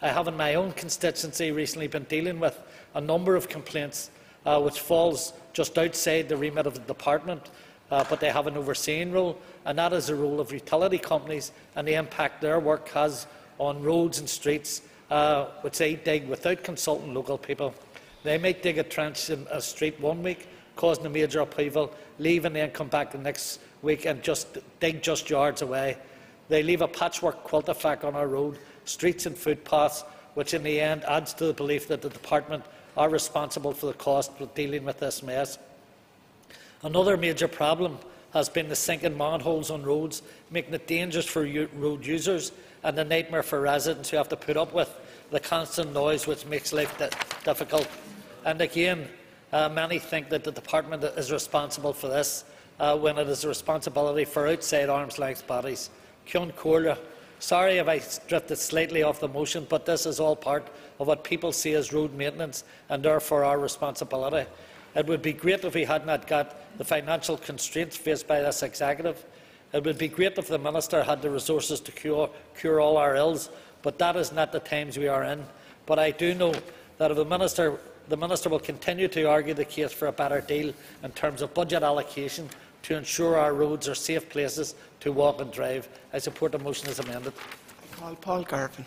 I have in my own constituency recently been dealing with a number of complaints uh, which falls just outside the remit of the department, uh, but they have an overseeing role, and that is the role of utility companies and the impact their work has on roads and streets, uh, which they dig without consulting local people. They might dig a trench in a street one week, causing a major upheaval, leave and then come back the next week and just dig just yards away. They leave a patchwork quilt effect on our road, streets and footpaths, which in the end adds to the belief that the department are responsible for the cost of dealing with this mess. Another major problem has been the sinking manholes on roads, making it dangerous for road users and a nightmare for residents who have to put up with the constant noise which makes life difficult. And again, uh, many think that the department is responsible for this uh, when it is a responsibility for outside arm's length bodies. Cion Corla, sorry if I drifted slightly off the motion, but this is all part of what people see as road maintenance and therefore our responsibility. It would be great if we had not got the financial constraints faced by this executive. It would be great if the minister had the resources to cure, cure all our ills, but that is not the times we are in. But I do know that if the minister, the minister will continue to argue the case for a better deal in terms of budget allocation to ensure our roads are safe places to walk and drive. I support the motion as amended. Paul, Paul Girvan.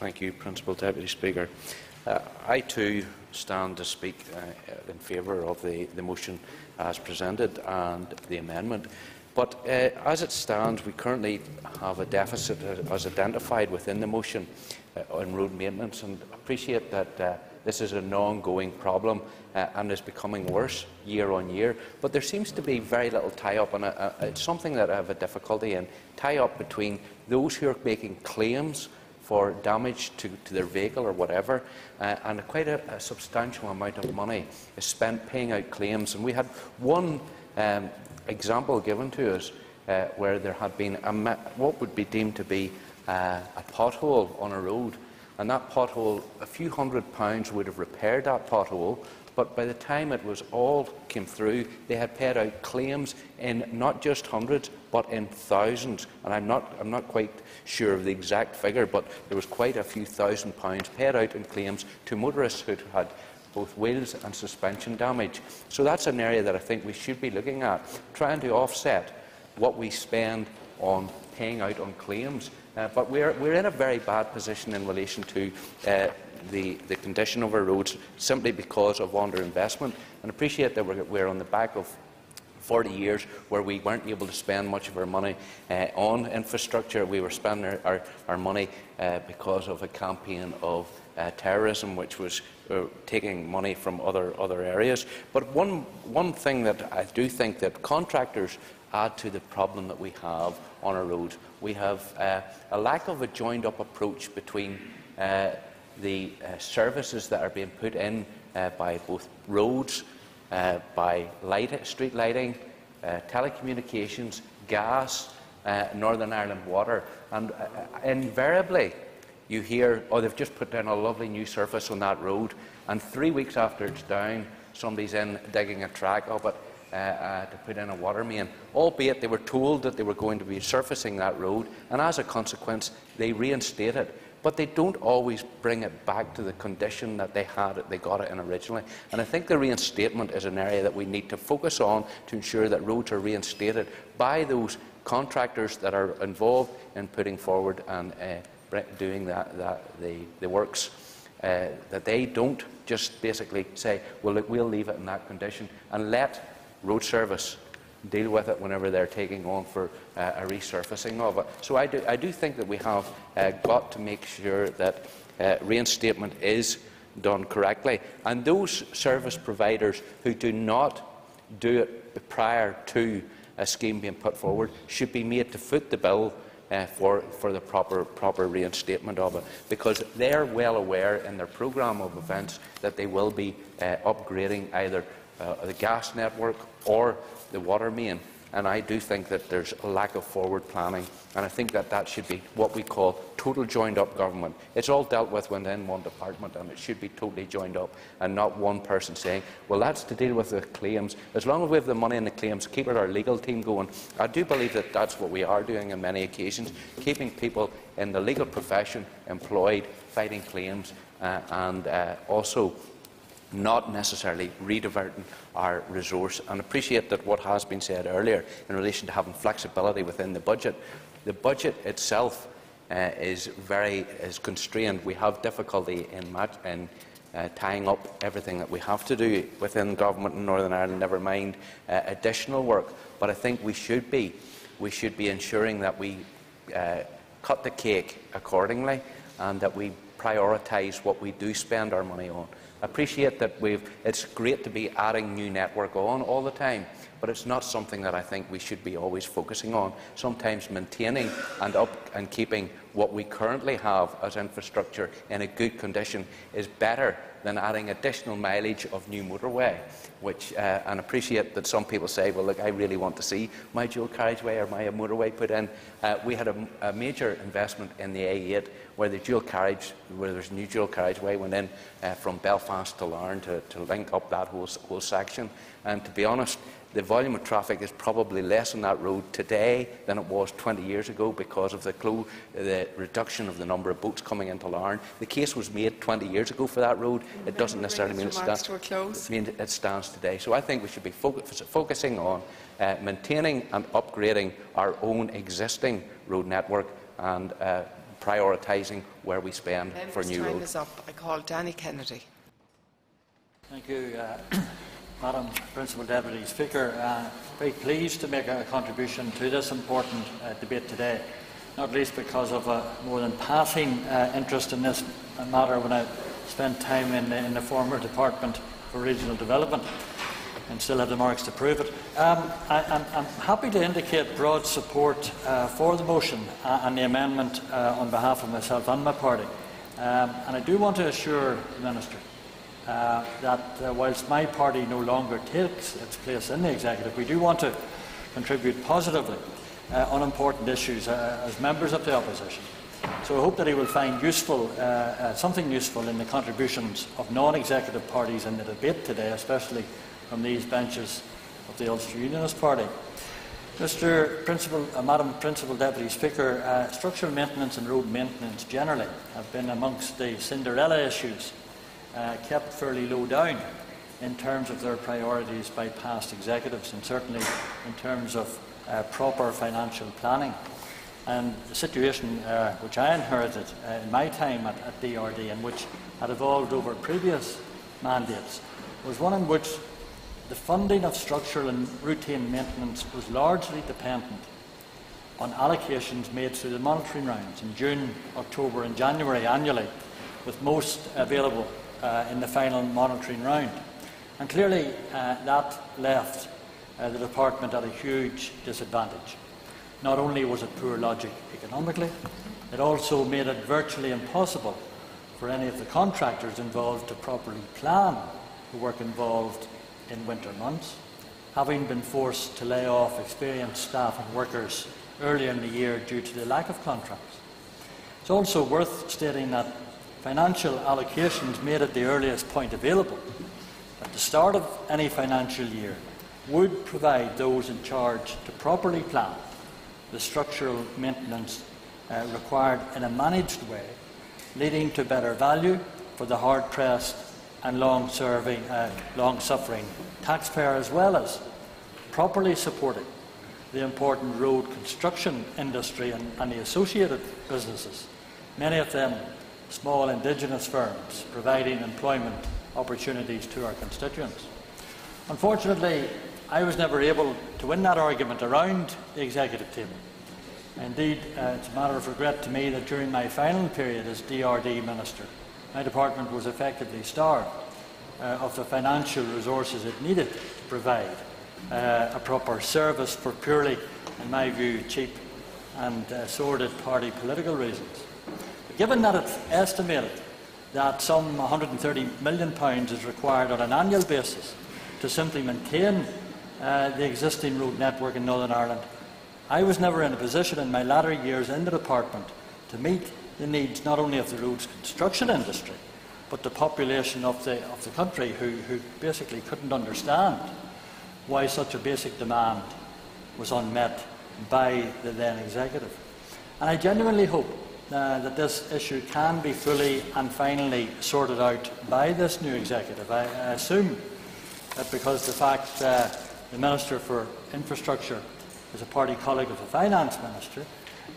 Thank you, Principal Deputy Speaker. Uh, I too stand to speak uh, in favour of the, the motion as presented and the amendment. But uh, as it stands, we currently have a deficit as identified within the motion uh, on road maintenance and appreciate that uh, this is an ongoing problem uh, and is becoming worse year on year. But there seems to be very little tie-up, and uh, uh, it's something that I have a difficulty in, tie-up between those who are making claims for damage to, to their vehicle or whatever, uh, and quite a, a, substantial amount of money is spent paying out claims. And we had one um, example given to us uh, where there had been a, what would be deemed to be uh, a pothole on a road and that pothole, a few hundred pounds would have repaired that pothole, but by the time it was all came through, they had paid out claims in not just hundreds, but in thousands. And I'm not, I'm not quite sure of the exact figure, but there was quite a few thousand pounds paid out in claims to motorists who had both wheels and suspension damage. So that's an area that I think we should be looking at, trying to offset what we spend on paying out on claims. Uh, but we're, we're in a very bad position in relation to uh, the, the condition of our roads simply because of underinvestment. And appreciate that we're, we're on the back of 40 years where we weren't able to spend much of our money uh, on infrastructure. We were spending our, our, our money uh, because of a campaign of uh, terrorism, which was uh, taking money from other, other areas. But one, one thing that I do think that contractors add to the problem that we have on our roads, we have uh, a lack of a joined-up approach between uh, the uh, services that are being put in uh, by both roads, uh, by light, street lighting, uh, telecommunications, gas, uh, Northern Ireland water, and uh, invariably you hear, oh, they've just put down a lovely new surface on that road, and three weeks after it's down, somebody's in digging a track up it uh, uh, to put in a water main, albeit they were told that they were going to be surfacing that road, and as a consequence, they reinstated. But they don't always bring it back to the condition that they had it, they got it in originally. And I think the reinstatement is an area that we need to focus on to ensure that roads are reinstated by those contractors that are involved in putting forward and uh, doing that, that the, the works. Uh, that they don't just basically say, well, look, we'll leave it in that condition and let road service deal with it whenever they're taking on for uh, a resurfacing of it. So I do, I do think that we have uh, got to make sure that uh, reinstatement is done correctly. And those service providers who do not do it prior to a scheme being put forward should be made to foot the bill uh, for, for the proper, proper reinstatement of it, because they're well aware in their programme of events that they will be uh, upgrading either uh, the gas network or the water main. And I do think that there's a lack of forward planning, and I think that that should be what we call total joined-up government. It's all dealt with within one department, and it should be totally joined up, and not one person saying, well, that's to deal with the claims. As long as we have the money in the claims, keep our legal team going. I do believe that that's what we are doing on many occasions, keeping people in the legal profession employed, fighting claims, uh, and uh, also not necessarily rediverting our resource and appreciate that what has been said earlier in relation to having flexibility within the budget. The budget itself uh, is very is constrained. We have difficulty in, in uh, tying up everything that we have to do within government in Northern Ireland, never mind uh, additional work. But I think we should be, we should be ensuring that we uh, cut the cake accordingly and that we prioritise what we do spend our money on appreciate that we've, it's great to be adding new network on all the time, but it's not something that I think we should be always focusing on. Sometimes maintaining and up and keeping what we currently have as infrastructure in a good condition is better than adding additional mileage of new motorway, which, uh, and appreciate that some people say, well, look, I really want to see my dual carriageway or my motorway put in. Uh, we had a, a, major investment in the A8 where the dual carriage, where there's a new dual carriageway went in uh, from Belfast to Larne to, to link up that whole, whole section. And to be honest, the volume of traffic is probably less on that road today than it was 20 years ago because of the, the reduction of the number of boats coming into Larne. The case was made 20 years ago for that road. It doesn't necessarily mean it, stands, it means it stands today. So I think we should be focusing on uh, maintaining and upgrading our own existing road network and uh, prioritising where we spend Members for new time roads. is up. I call Danny Kennedy. Thank you. Uh, Madam Principal Deputy Speaker, uh, very pleased to make a contribution to this important uh, debate today, not least because of a more than passing uh, interest in this matter when I spent time in, in the former Department for Regional Development and still have the marks to prove it. Um, I, am happy to indicate broad support uh, for the motion uh, and the amendment uh, on behalf of myself and my party. Um, and I do want to assure the Minister uh, that uh, whilst my party no longer takes its place in the executive, we do want to contribute positively uh, on important issues as members of the opposition. So I hope that he will find useful, uh, uh, something useful in the contributions of non-executive parties in the debate today, especially from these benches of the Ulster Unionist Party. Mr. Principal, Madam Principal Deputy Speaker, structural maintenance and road maintenance generally have been amongst the Cinderella issues uh, kept fairly low down in terms of their priorities by past executives and certainly in terms of uh, proper financial planning. And the situation uh, which I inherited uh, in my time at, at DRD and which had evolved over previous mandates was one in which the funding of structural and routine maintenance was largely dependent on allocations made through the monitoring rounds in June, October and January annually, with most available uh, in the final monitoring round. And clearly uh, that left uh, the department at a huge disadvantage. Not only was it poor logic economically, it also made it virtually impossible for any of the contractors involved to properly plan the work involved in winter months, having been forced to lay off experienced staff and workers earlier in the year due to the lack of contracts. It's also worth stating that financial allocations made at the earliest point available at the start of any financial year would provide those in charge to properly plan the structural maintenance uh, required in a managed way, leading to better value for the hard-pressed and long-serving, uh, long-suffering taxpayer, as well as properly supporting the important road construction industry and, and the associated businesses, many of them small indigenous firms providing employment opportunities to our constituents. Unfortunately, I was never able to win that argument around the executive table. Indeed, uh, it's a matter of regret to me that during my final period as DRD Minister, my department was effectively starved uh, of the financial resources it needed to provide uh, a proper service for purely, in my view, cheap and uh, sordid party political reasons. But given that it's estimated that some £130 million is required on an annual basis to simply maintain uh, the existing road network in Northern Ireland, I was never in a position in my latter years in the department to meet the needs not only of the roads construction industry, but the population of the, of the country who, who basically couldn't understand why such a basic demand was unmet by the then executive. And I genuinely hope uh, that this issue can be fully and finally sorted out by this new executive. I, I assume that because the fact uh, the Minister for Infrastructure is a party colleague of the Finance Minister,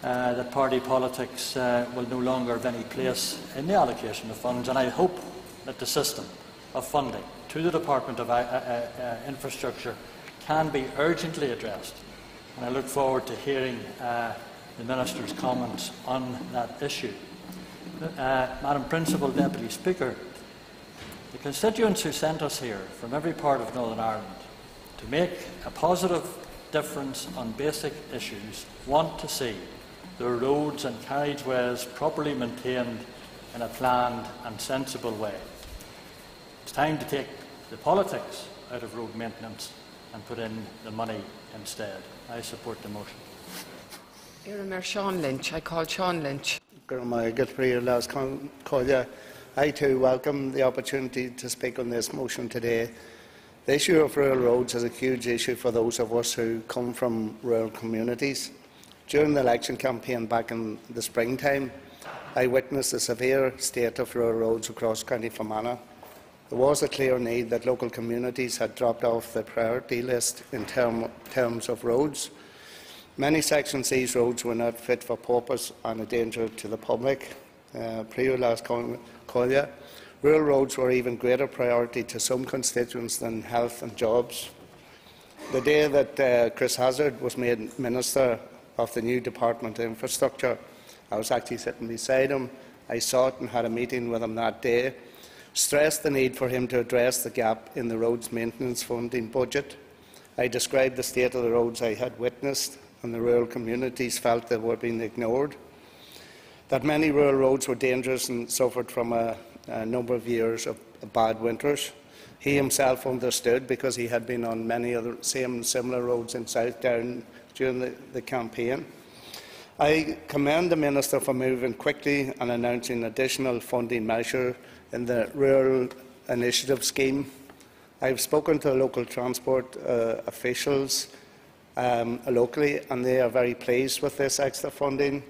uh, that party politics uh, will no longer have any place in the allocation of funds, and I hope that the system of funding to the Department of uh, uh, uh Infrastructure can be urgently addressed. And I look forward to hearing the Minister's comments on that issue. Madam Principal Deputy Speaker, the constituents who sent us here from every part of Northern Ireland to make a positive difference on basic issues want to see their roads and carriageways properly maintained in a planned and sensible way. It's time to take the politics out of road maintenance and put in the money instead. I support the motion. Mayor Sean Lynch. I call Sean Lynch. I too welcome the opportunity to speak on this motion today. The issue of rural roads is a huge issue for those of us who come from rural communities. During the election campaign back in the springtime, I witnessed the severe state of rural roads across County Fermanagh. There was a clear need that local communities had dropped off the priority list in term, terms of roads. Many sections of these roads were not fit for purpose and a danger to the public. Uh, Prior last Collier, Rural roads were even greater priority to some constituents than health and jobs. The day that uh, Chris Hazzard was made Minister of the new Department of Infrastructure, I was actually sitting beside him. I saw it and had a meeting with him that day. Stressed the need for him to address the gap in the roads maintenance funding budget. I described the state of the roads I had witnessed and the rural communities felt they were being ignored. That many rural roads were dangerous and suffered from a a number of years of bad winters. He himself understood because he had been on many other same similar roads in South Down during the, the campaign. I commend the Minister for moving quickly and announcing additional funding measure in the Rural Initiative Scheme. I've spoken to local transport uh, officials um, locally and they are very pleased with this extra funding.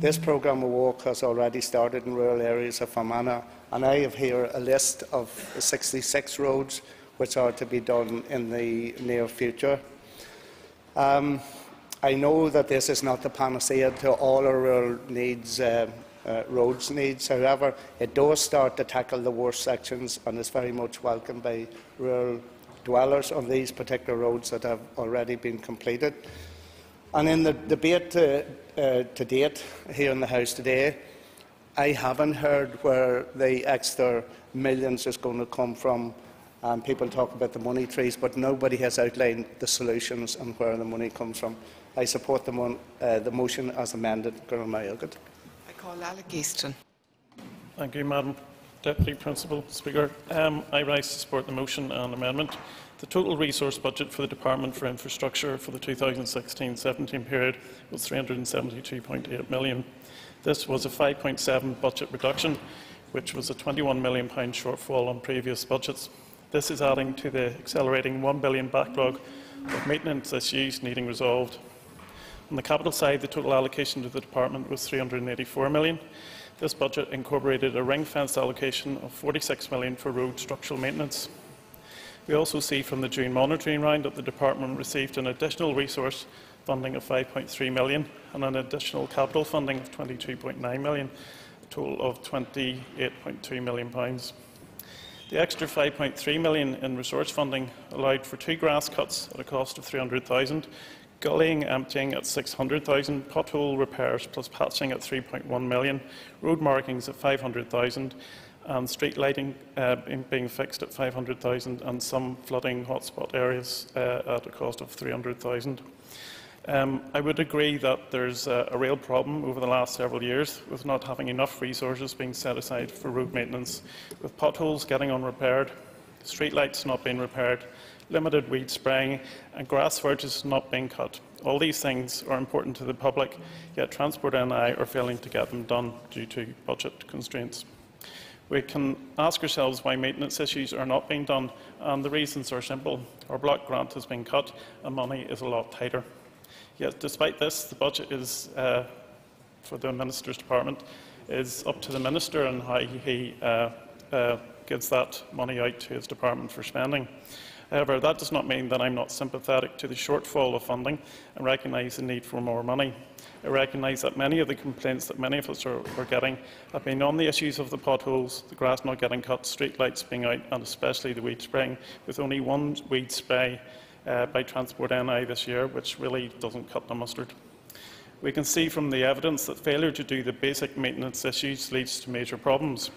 This programme of work has already started in rural areas of Fermanagh and I have here a list of 66 roads which are to be done in the near future. Um, I know that this is not the panacea to all our rural needs, uh, uh, roads needs. However, it does start to tackle the worst sections and is very much welcomed by rural dwellers on these particular roads that have already been completed. And in the debate uh, uh, to date here in the House today, I haven't heard where the extra millions is going to come from. Um, people talk about the money trees, but nobody has outlined the solutions and where the money comes from. I support the, mon uh, the motion as amended. Gurmayagat. I call Alex Easton. Thank you, Madam Deputy Principal Speaker. Um, I rise to support the motion and amendment. The total resource budget for the Department for Infrastructure for the 2016-17 period was £372.8 million. This was a 5.7 budget reduction, which was a £21 million shortfall on previous budgets. This is adding to the accelerating £1 billion backlog of maintenance issues needing resolved. On the capital side, the total allocation to the department was £384 million. This budget incorporated a ring-fenced allocation of £46 million for road structural maintenance. We also see from the June monitoring round that the department received an additional resource funding of 5.3 million and an additional capital funding of 22.9 million, a total of 28.2 million pounds. The extra 5.3 million in resource funding allowed for two grass cuts at a cost of 300,000, gullying emptying at 600,000, pothole repairs plus patching at 3.1 million, road markings at 500,000, and street lighting uh, being fixed at 500,000 and some flooding hotspot areas uh, at a cost of 300,000. Um, I would agree that there's a, a, real problem over the last several years with not having enough resources being set aside for road maintenance, with potholes getting unrepaired, streetlights not being repaired, limited weed spraying and grass verges not being cut. All these things are important to the public, yet Transport NI are failing to get them done due to budget constraints. We can ask ourselves why maintenance issues are not being done, and the reasons are simple. Our block grant has been cut and money is a lot tighter. Yet, despite this, the budget is, uh, for the Minister's Department is up to the Minister and how he uh, uh, gives that money out to his department for spending. However, that does not mean that I'm not sympathetic to the shortfall of funding and recognise the need for more money. I recognise that many of the complaints that many of us are, are, getting have been on the issues of the potholes, the grass not getting cut, street lights being out, and especially the weed spraying, with only one weed spray uh, by Transport NI this year, which really doesn't cut the mustard. We can see from the evidence that failure to do the basic maintenance issues leads to major problems.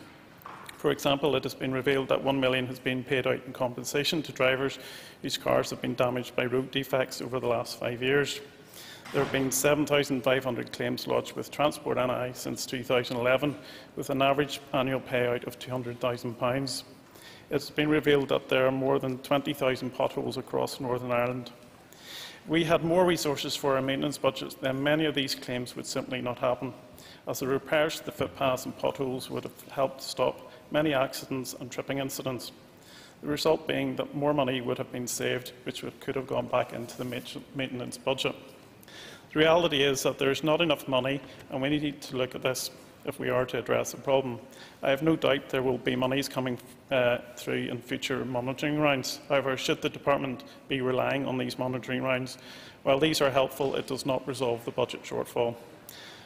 For example, it has been revealed that 1 million has been paid out in compensation to drivers whose cars have been damaged by road defects over the last five years. There have been 7,500 claims lodged with Transport NI since 2011, with an average annual payout of £200,000 it has been revealed that there are more than 20,000 potholes across Northern Ireland. We had more resources for our maintenance budget, then many of these claims would simply not happen, as the repairs to the footpaths and potholes would have helped stop many accidents and tripping incidents. The result being that more money would have been saved, which could have gone back into the maintenance budget. The reality is that there is not enough money, and we need to look at this if we are to address the problem. I have no doubt there will be monies coming uh, through in future monitoring rounds. However, should the Department be relying on these monitoring rounds, while these are helpful, it does not resolve the budget shortfall.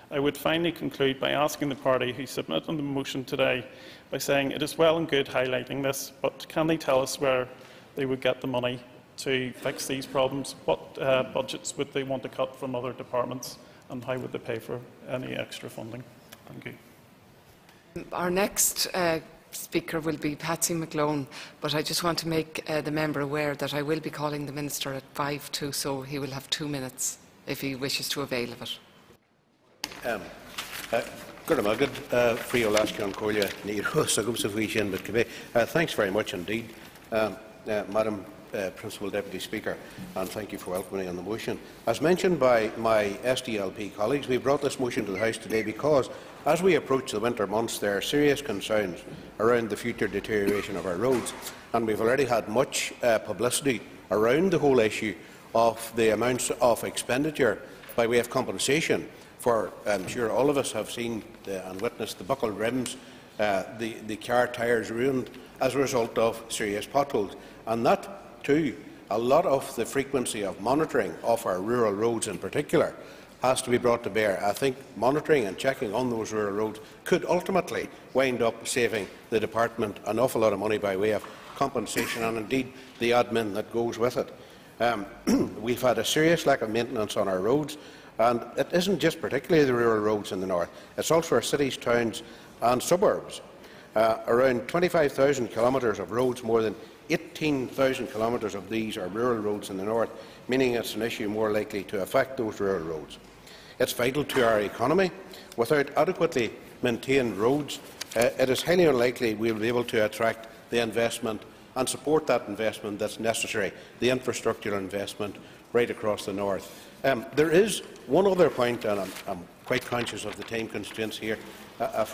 I would finally conclude by asking the party who submitted the motion today by saying it is well and good highlighting this, but can they tell us where they would get the money to fix these problems? What uh, budgets would they want to cut from other departments and how would they pay for any extra funding? Thank you. Our next uh, speaker will be Patsy McGlone, but I just want to make uh, the member aware that I will be calling the Minister at 5 to, so he will have two minutes if he wishes to avail of it. Um, uh, uh, [LAUGHS] uh, thanks very much indeed, um, uh, Madam uh, Principal Deputy Speaker, and thank you for welcoming on the motion. As mentioned by my SDLP colleagues, we brought this motion to the House today because, as we approach the winter months, there are serious concerns around the future deterioration of our roads, and we've already had much uh, publicity around the whole issue of the amounts of expenditure by way of compensation for, I'm sure all of us have seen the, and witnessed the buckled rims uh, the, the car tyres ruined as a result of serious potholes. And that, too, a lot of the frequency of monitoring of our rural roads in particular has to be brought to bear. I think monitoring and checking on those rural roads could ultimately wind up saving the department an awful lot of money by way of compensation and indeed the admin that goes with it. Um, [CLEARS THROAT] we've had a serious lack of maintenance on our roads and it isn't just particularly the rural roads in the north, it's also our cities, towns and suburbs. Uh, around 25,000 kilometres of roads, more than 18,000 kilometres of these are rural roads in the north, meaning it's an issue more likely to affect those rural roads. It's vital to our economy. Without adequately maintained roads, uh, it is highly unlikely we will be able to attract the investment and support that investment that's necessary, the infrastructural investment right across the north. Um, there is one other point, and I'm, I'm, quite conscious of the time constraints here, uh, uh,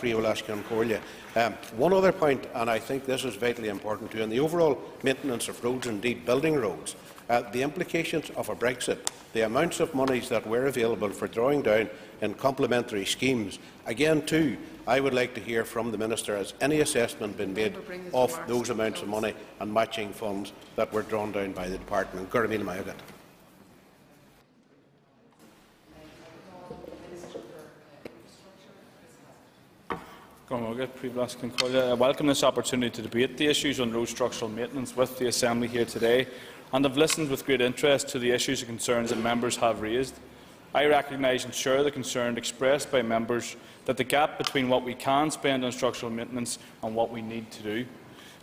um, one other point, and I think this is vitally important too, in the overall maintenance of roads, indeed building roads, uh, the implications of a Brexit, the amounts of monies that were available for drawing down in complementary schemes, again too, I would like to hear from the Minister, has any assessment been made of those amounts of money and matching funds that were drawn down by the Department? Go raibh maith agat. I welcome this opportunity to debate the issues on road structural maintenance with the Assembly here today and have listened with great interest to the issues and concerns that members have raised. I recognise and share the concern expressed by members that the gap between what we can spend on structural maintenance and what we need to do.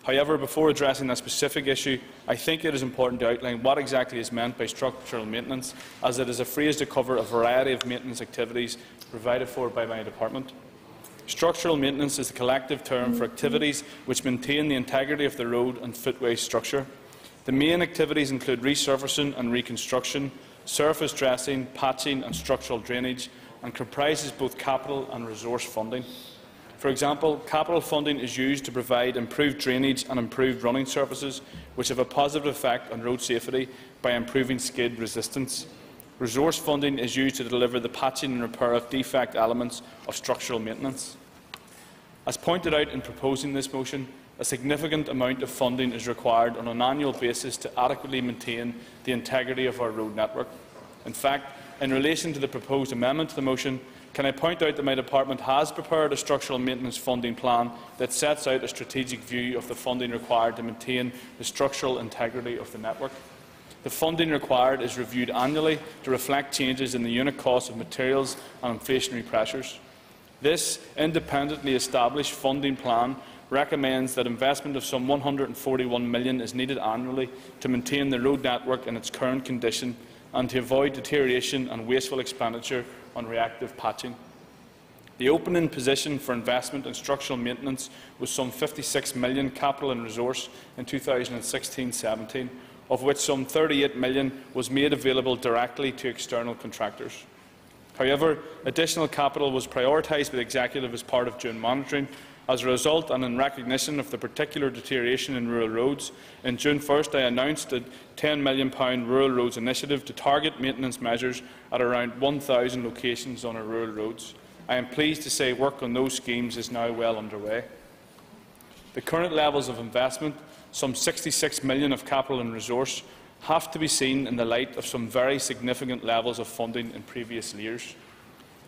However, before addressing that specific issue, I think it is important to outline what exactly is meant by structural maintenance, as it is a phrase to cover a variety of maintenance activities provided for by my department. Structural maintenance is the collective term for activities which maintain the integrity of the road and footway structure. The main activities include resurfacing and reconstruction, surface dressing, patching and structural drainage, and comprises both capital and resource funding. For example, capital funding is used to provide improved drainage and improved running surfaces, which have a positive effect on road safety by improving skid resistance. Resource funding is used to deliver the patching and repair of defect elements of structural maintenance. As pointed out in proposing this motion, a significant amount of funding is required on an annual basis to adequately maintain the integrity of our road network. In fact, in relation to the proposed amendment to the motion, can I point out that my department has prepared a structural maintenance funding plan that sets out a strategic view of the funding required to maintain the structural integrity of the network. The funding required is reviewed annually to reflect changes in the unit cost of materials and inflationary pressures. This independently established funding plan recommends that investment of some £141 million is needed annually to maintain the road network in its current condition and to avoid deterioration and wasteful expenditure on reactive patching. The opening position for investment in structural maintenance was some £56 million capital and resource in 2016-17, of which some 38 million was made available directly to external contractors. However, additional capital was prioritised by the Executive as part of June monitoring. As a result, and in recognition of the particular deterioration in rural roads, in June 1st I announced a £10 million rural roads initiative to target maintenance measures at around 1,000 locations on our rural roads. I am pleased to say work on those schemes is now well underway. The current levels of investment some £66 million of capital and resource, have to be seen in the light of some very significant levels of funding in previous years.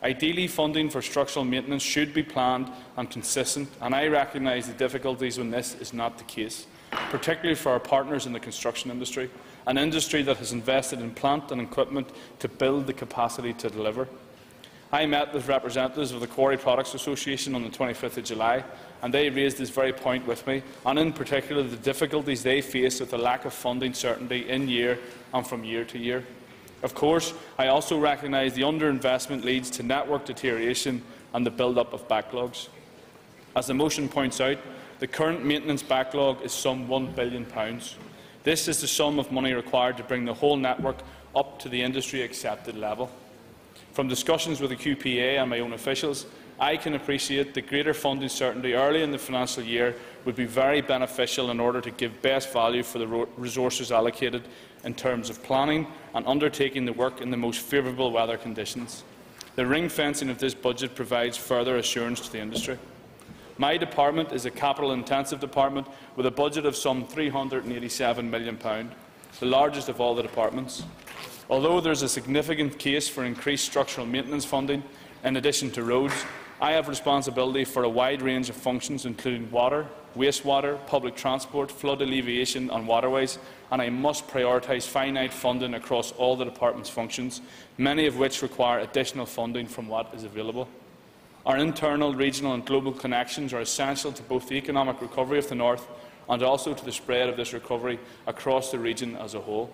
Ideally, funding for structural maintenance should be planned and consistent, and I recognise the difficulties when this is not the case, particularly for our partners in the construction industry, an industry that has invested in plant and equipment to build the capacity to deliver. I met with representatives of the Quarry Products Association on the 25th of July and they raised this very point with me, and in particular the difficulties they face with the lack of funding certainty in year and from year to year. Of course, I also recognise the underinvestment leads to network deterioration and the build-up of backlogs. As the motion points out, the current maintenance backlog is some £1 billion. This is the sum of money required to bring the whole network up to the industry-accepted level. From discussions with the QPA and my own officials, I can appreciate that greater funding certainty early in the financial year would be very beneficial in order to give best value for the resources allocated in terms of planning and undertaking the work in the most favourable weather conditions. The ring fencing of this budget provides further assurance to the industry. My department is a capital-intensive department with a budget of some £387 million, the largest of all the departments. Although there is a significant case for increased structural maintenance funding, in addition to roads, I have responsibility for a wide range of functions, including water, wastewater, public transport, flood alleviation and waterways, and I must prioritise finite funding across all the department's functions, many of which require additional funding from what is available. Our internal, regional and global connections are essential to both the economic recovery of the North and also to the spread of this recovery across the region as a whole.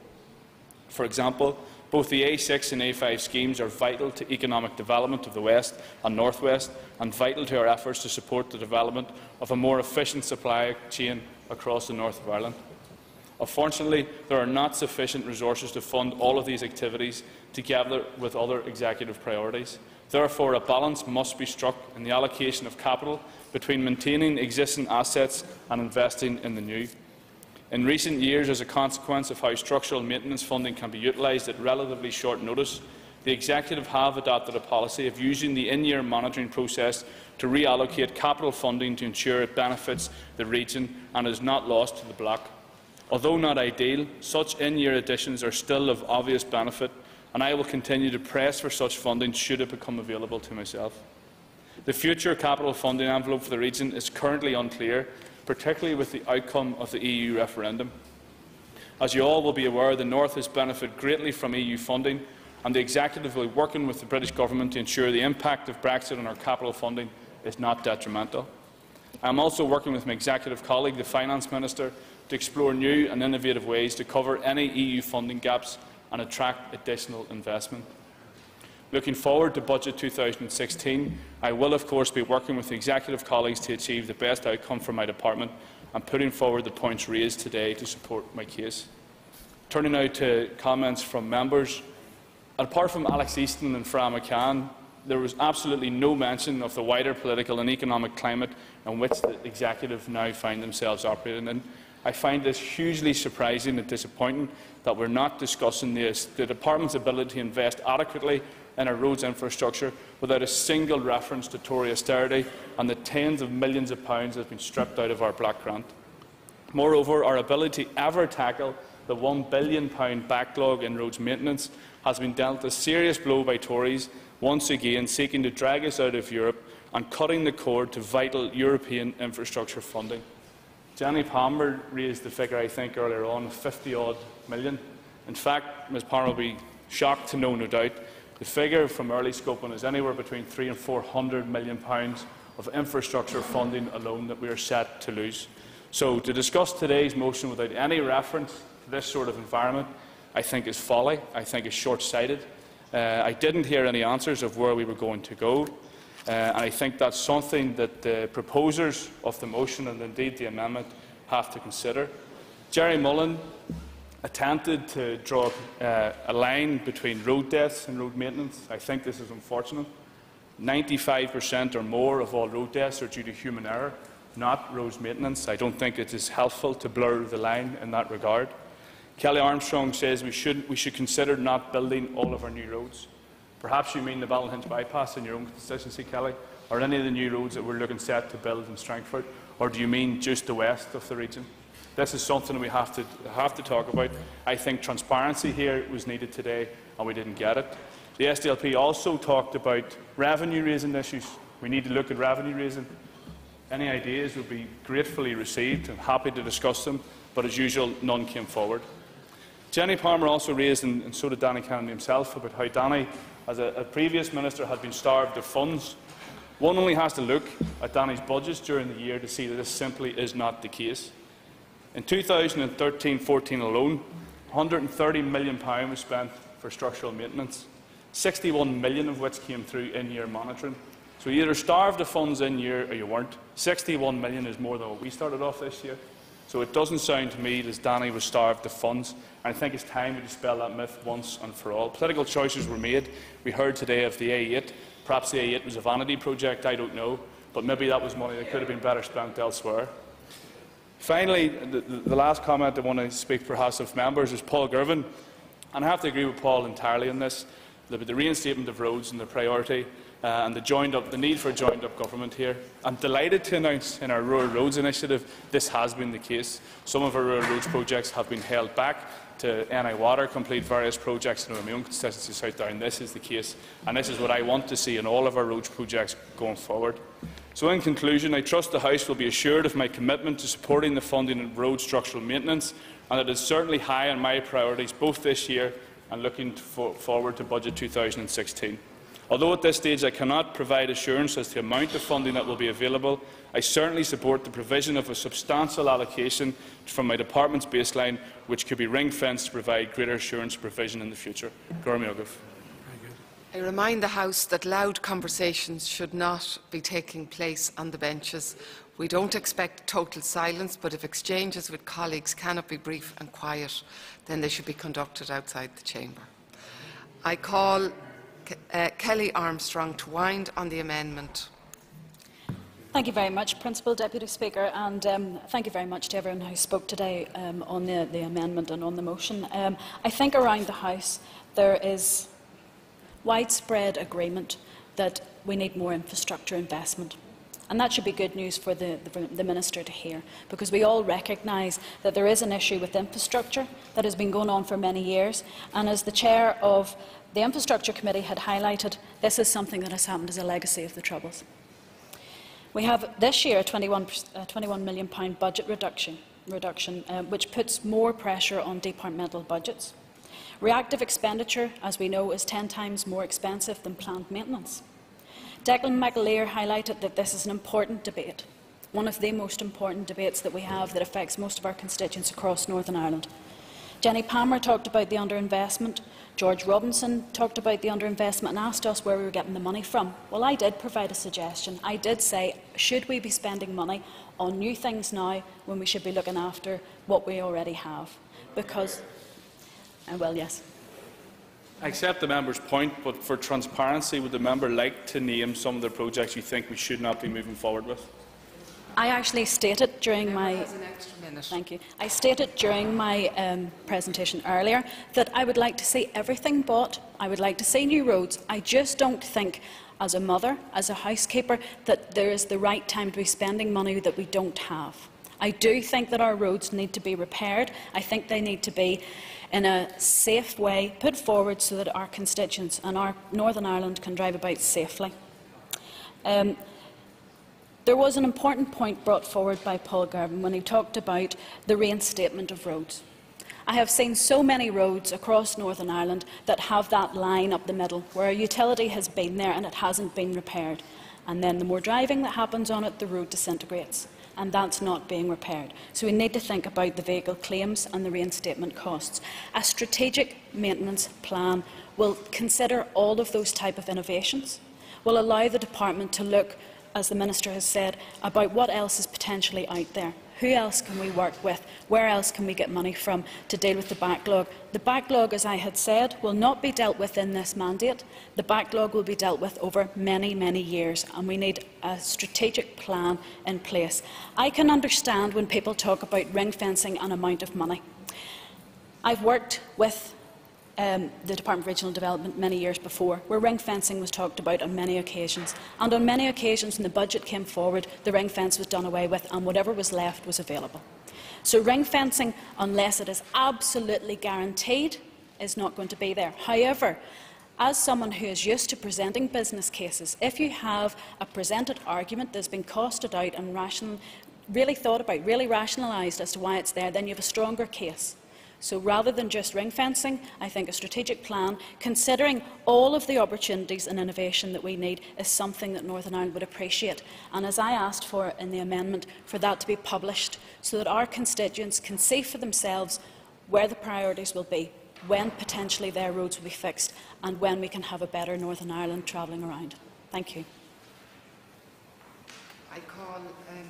For example, both the A6 and A5 schemes are vital to economic development of the West and North West and vital to our efforts to support the development of a more efficient supply chain across the North of Ireland. Unfortunately, there are not sufficient resources to fund all of these activities together with other executive priorities. Therefore, a balance must be struck in the allocation of capital between maintaining existing assets and investing in the new. In recent years, as a consequence of how structural maintenance funding can be utilised at relatively short notice, the Executive have adopted a policy of using the in-year monitoring process to reallocate capital funding to ensure it benefits the region and is not lost to the block. Although not ideal, such in-year additions are still of obvious benefit, and I will continue to press for such funding should it become available to myself. The future capital funding envelope for the region is currently unclear, particularly with the outcome of the EU referendum. As you all will be aware, the North has benefited greatly from EU funding, and the Executive will be working with the British Government to ensure the impact of Brexit on our capital funding is not detrimental. I am also working with my Executive colleague, the Finance Minister, to explore new and innovative ways to cover any EU funding gaps and attract additional investment. Looking forward to Budget 2016, I will of course be working with the Executive colleagues to achieve the best outcome for my department and putting forward the points raised today to support my case. Turning now to comments from members. Apart from Alex Easton and Fra McCann, there was absolutely no mention of the wider political and economic climate in which the Executive now find themselves operating in. I find this hugely surprising and disappointing that we're not discussing this, the Department's ability to invest adequately in our roads infrastructure without a single reference to Tory austerity and the tens of millions of pounds that have been stripped out of our block grant. Moreover, our ability to ever tackle the £1 billion backlog in roads maintenance has been dealt a serious blow by Tories, once again seeking to drag us out of Europe and cutting the cord to vital European infrastructure funding. Jenny Palmer raised the figure, I think, earlier on, 50-odd million. In fact, Ms Palmer will be shocked to know, no doubt, the figure from early scoping is anywhere between three and 400 million pounds of infrastructure funding alone that we are set to lose. So to discuss today's motion without any reference to this sort of environment, I think is folly. I think is short-sighted. Uh, I didn't hear any answers of where we were going to go. Uh, and I think that's something that the proposers of the motion and indeed the amendment have to consider. Gerry Mullan attempted to draw uh, a line between road deaths and road maintenance. I think this is unfortunate. 95% or more of all road deaths are due to human error, not road maintenance. I don't think it is helpful to blur the line in that regard. Kellie Armstrong says we should, we should consider not building all of our new roads. Perhaps you mean the Ballynahinch bypass in your own constituency, Kellie, or any of the new roads that we're looking set to build in Strangford, or do you mean just the west of the region? This is something we have to, have to talk about. I think transparency here was needed today, and we didn't get it. The SDLP also talked about revenue-raising issues. We need to look at revenue-raising. Any ideas would be gratefully received and happy to discuss them, but as usual, none came forward. Jenny Palmer also raised, and, and so did Danny Kennedy himself, about how Danny as a, a previous minister had been starved of funds. One only has to look at Danny's budgets during the year to see that this simply is not the case. In 2013-14 alone, £130 million was spent for structural maintenance, £61 million of which came through in-year monitoring. So you either starved of funds in year or you weren't. £61 million is more than what we started off this year. So it doesn't sound to me as Danny was starved of funds. I think it's time we dispel that myth once and for all. Political choices were made. We heard today of the A8. Perhaps the A8 was a vanity project, I don't know. But maybe that was money that could have been better spent elsewhere. Finally, the, the last comment I want to speak for House of Members is Paul Girvan. And I have to agree with Paul entirely on this. The, the reinstatement of roads and the priority uh, and the, up, the need for a joined-up government here. I'm delighted to announce in our Rural Roads initiative this has been the case. Some of our rural roads projects have been held back to NI Water complete various projects in my own constituency, South Down. This is the case, and this is what I want to see in all of our roads projects going forward. So, in conclusion, I trust the House will be assured of my commitment to supporting the funding of road structural maintenance, and it is certainly high on my priorities both this year and looking for forward to Budget 2016. Although at this stage I cannot provide assurance as to the amount of funding that will be available, I certainly support the provision of a substantial allocation from my department's baseline, which could be ring-fenced to provide greater assurance provision in the future. I remind the House that loud conversations should not be taking place on the benches. We don't expect total silence, but if exchanges with colleagues cannot be brief and quiet, then they should be conducted outside the chamber. I call uh, Kellie Armstrong to wind on the amendment. Thank you very much, Principal Deputy Speaker, and um, thank you very much to everyone who spoke today um, on the, the, amendment and on the motion. Um, I think around the House there is widespread agreement that we need more infrastructure investment. And that should be good news for the, the, the, Minister to hear, because we all recognise that there is an issue with infrastructure that has been going on for many years. And as the Chair of the Infrastructure Committee had highlighted, this is something that has happened as a legacy of the Troubles. We have this year a 21, uh, 21 million pound budget reduction, reduction uh, which puts more pressure on departmental budgets. Reactive expenditure, as we know, is 10 times more expensive than planned maintenance. Declan McAleer highlighted that this is an important debate, one of the most important debates that we have that affects most of our constituents across Northern Ireland. Jenny Palmer talked about the underinvestment. George Robinson talked about the underinvestment and asked us where we were getting the money from. Well, I did provide a suggestion. I did say, should we be spending money on new things now when we should be looking after what we already have? Because, uh, well, yes. I accept the member's point, but for transparency, would the member like to name some of the projects you think we should not be moving forward with? I actually stated during my thank you. I stated during my um, presentation earlier that I would like to see everything bought. I would like to see new roads. I just don't think, as a mother, as a housekeeper, that there is the right time to be spending money that we don't have. I do think that our roads need to be repaired. I think they need to be in a safe way put forward so that our constituents and our Northern Ireland can drive about safely. Um, there was an important point brought forward by Paul Girvan when he talked about the reinstatement of roads. I have seen so many roads across Northern Ireland that have that line up the middle where a utility has been there and it hasn't been repaired. And then the more driving that happens on it, the road disintegrates. And that's not being repaired. So we need to think about the vehicle claims and the reinstatement costs. A strategic maintenance plan will consider all of those type of innovations, will allow the department to look as the Minister has said, about what else is potentially out there. Who else can we work with? Where else can we get money from to deal with the backlog? The backlog, as I had said, will not be dealt with in this mandate. The backlog will be dealt with over many, many years, and we need a strategic plan in place. I can understand when people talk about ring fencing and amount of money. I've worked with um, the Department of Regional Development many years before, where ring fencing was talked about on many occasions. And on many occasions, when the budget came forward, the ring fence was done away with, and whatever was left was available. So ring fencing, unless it is absolutely guaranteed, is not going to be there. However, as someone who is used to presenting business cases, if you have a presented argument that's been costed out and ration, really thought about, really rationalised as to why it's there, then you have a stronger case. So rather than just ring fencing, I think a strategic plan, considering all of the opportunities and innovation that we need, is something that Northern Ireland would appreciate. And as I asked for in the amendment, for that to be published so that our constituents can see for themselves where the priorities will be, when potentially their roads will be fixed, and when we can have a better Northern Ireland travelling around. Thank you. I call um,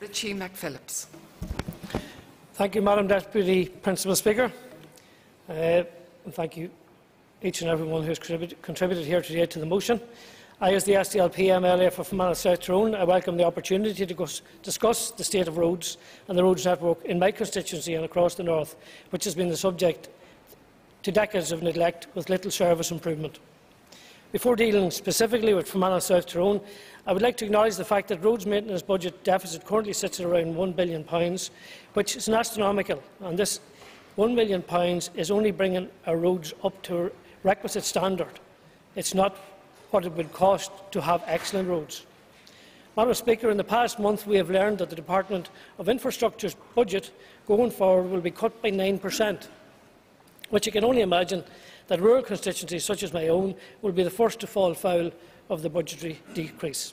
Richie McPhillips. Thank you, Madam Deputy Principal Speaker. Uh, and thank you each and everyone who has contributed here today to the motion. I, as the SDLP MLA for Fermanagh South Tyrone, I welcome the opportunity to discuss the state of roads and the roads network in my constituency and across the north, which has been the subject to decades of neglect with little service improvement. Before dealing specifically with Fermanagh South Tyrone, I would like to acknowledge the fact that roads maintenance budget deficit currently sits at around £1 billion, which is astronomical, and this £1 million is only bringing our roads up to requisite standard. It's not what it would cost to have excellent roads. Madam Speaker, in the past month we have learned that the Department of Infrastructure's budget going forward will be cut by 9%, which you can only imagine that rural constituencies such as my own will be the first to fall foul of the budgetary decrease.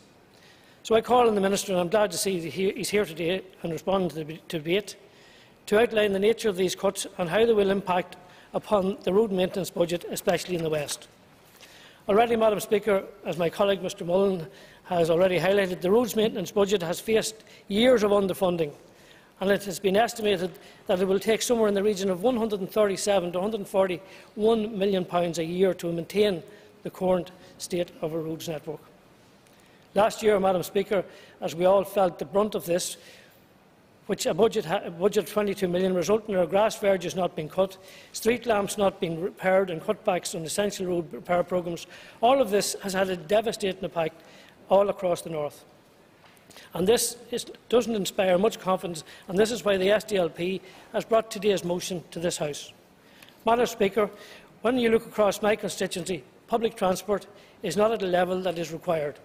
So I call on the Minister, and I'm glad to see he is here today and responding to the debate, to outline the nature of these cuts and how they will impact upon the road maintenance budget, especially in the West. Already, Madam Speaker, as my colleague Mr Mullan has already highlighted, the roads maintenance budget has faced years of underfunding and it has been estimated that it will take somewhere in the region of £137 to 141 million pounds a year to maintain the current state of our roads network. Last year, Madam Speaker, as we all felt the brunt of this, which a budget, a budget of 22 million resulted in our grass verges not being cut, street lamps not being repaired and cutbacks on essential road repair programmes, all of this has had a devastating impact all across the north. And this is, doesn't inspire much confidence, and this is why the SDLP has brought today's motion to this House. Madam Speaker, when you look across my constituency, public transport is not at a level that is required.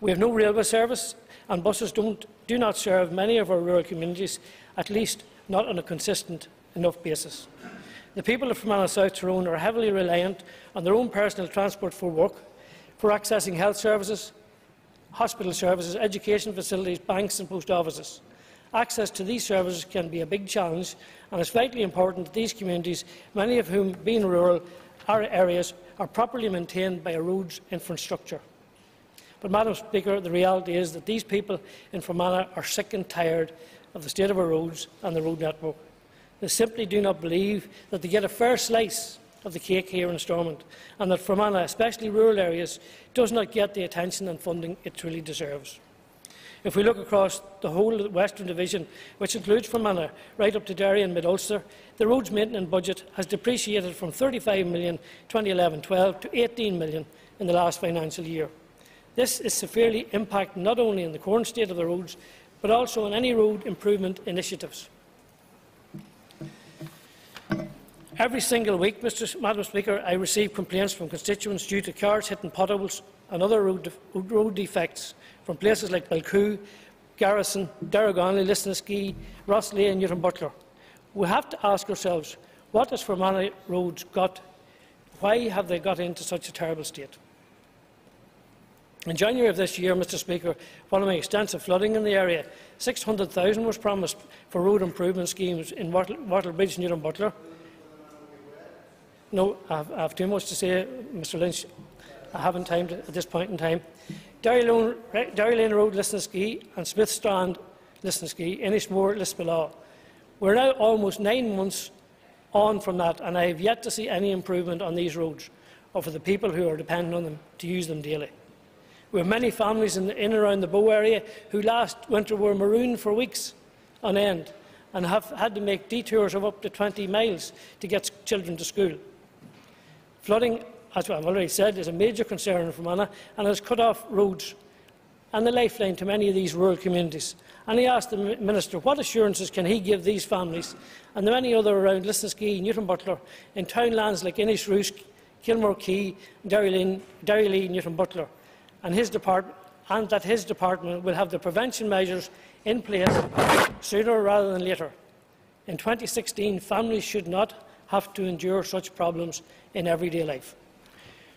We have no railway service, and buses don't, do not serve many of our rural communities, at least not on a consistent enough basis. The people of Fermanagh South Tyrone are heavily reliant on their own personal transport for work, for accessing health services, hospital services, education facilities, banks and post offices. Access to these services can be a big challenge and it's vitally important that these communities, many of whom being rural areas, are properly maintained by a roads infrastructure. But, Madam Speaker, the reality is that these people in Fermanagh are sick and tired of the state of our roads and the road network. They simply do not believe that they get a fair slice of the cake here in Stormont, and that Fermanagh, especially rural areas, does not get the attention and funding it truly deserves. If we look across the whole Western Division, which includes Fermanagh right up to Derry and Mid-Ulster, the roads maintenance budget has depreciated from 35 million 2011-12 to 18 million in the last financial year. This is severely impacting not only on the current state of the roads, but also on any road improvement initiatives. Every single week, Mr. Madam Speaker, I receive complaints from constituents due to cars hitting potholes and other road, road defects from places like Belcoo, Garrison, Derrygonnelly, Lisnaskea, Rosslea and Newtownbutler. We have to ask ourselves, what has Fermanagh roads got? Why have they got into such a terrible state? In January of this year, Mr Speaker, following extensive flooding in the area, 600,000 was promised for road improvement schemes in Wattle, Bridge, Newtownbutler. No, I have, too much to say, Mr Lynch. I haven't time to, at this point in time. Derry Lane, Road, Lisnaskea, and Smith Strand, Lisnaskea, Inishmore, Lispellaw. We're now almost nine months on from that, and I have yet to see any improvement on these roads, or for the people who are dependent on them to use them daily. We have many families in, in and around the Bow area who last winter were marooned for weeks on end and have had to make detours of up to 20 miles to get children to school. Flooding, as I've already said, is a major concern in Fermanagh and has cut off roads and the lifeline to many of these rural communities. And he asked the Minister what assurances can he give these families and the many other around Lisnaskea, Newtownbutler, in townlands like Innisroosk, Kilmore Quay, Derry, Derry Newtownbutler, and, his department, and that his department will have the prevention measures in place sooner rather than later. In 2016, families should not have to endure such problems in everyday life.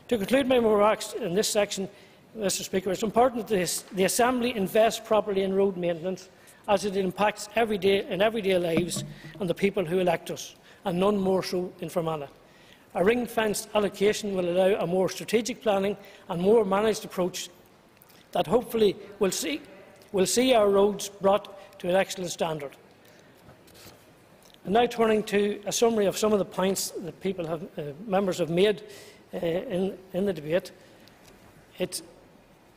To conclude my remarks in this section, Mr Speaker, it is important that the Assembly invest properly in road maintenance as it impacts everyday, in everyday lives on the people who elect us, and none more so in Fermanagh. A ring-fenced allocation will allow a more strategic planning and more managed approach that hopefully will see, will see our roads brought to an excellent standard. And now turning to a summary of some of the points that people have, uh, members have made uh, in, in, the debate. It,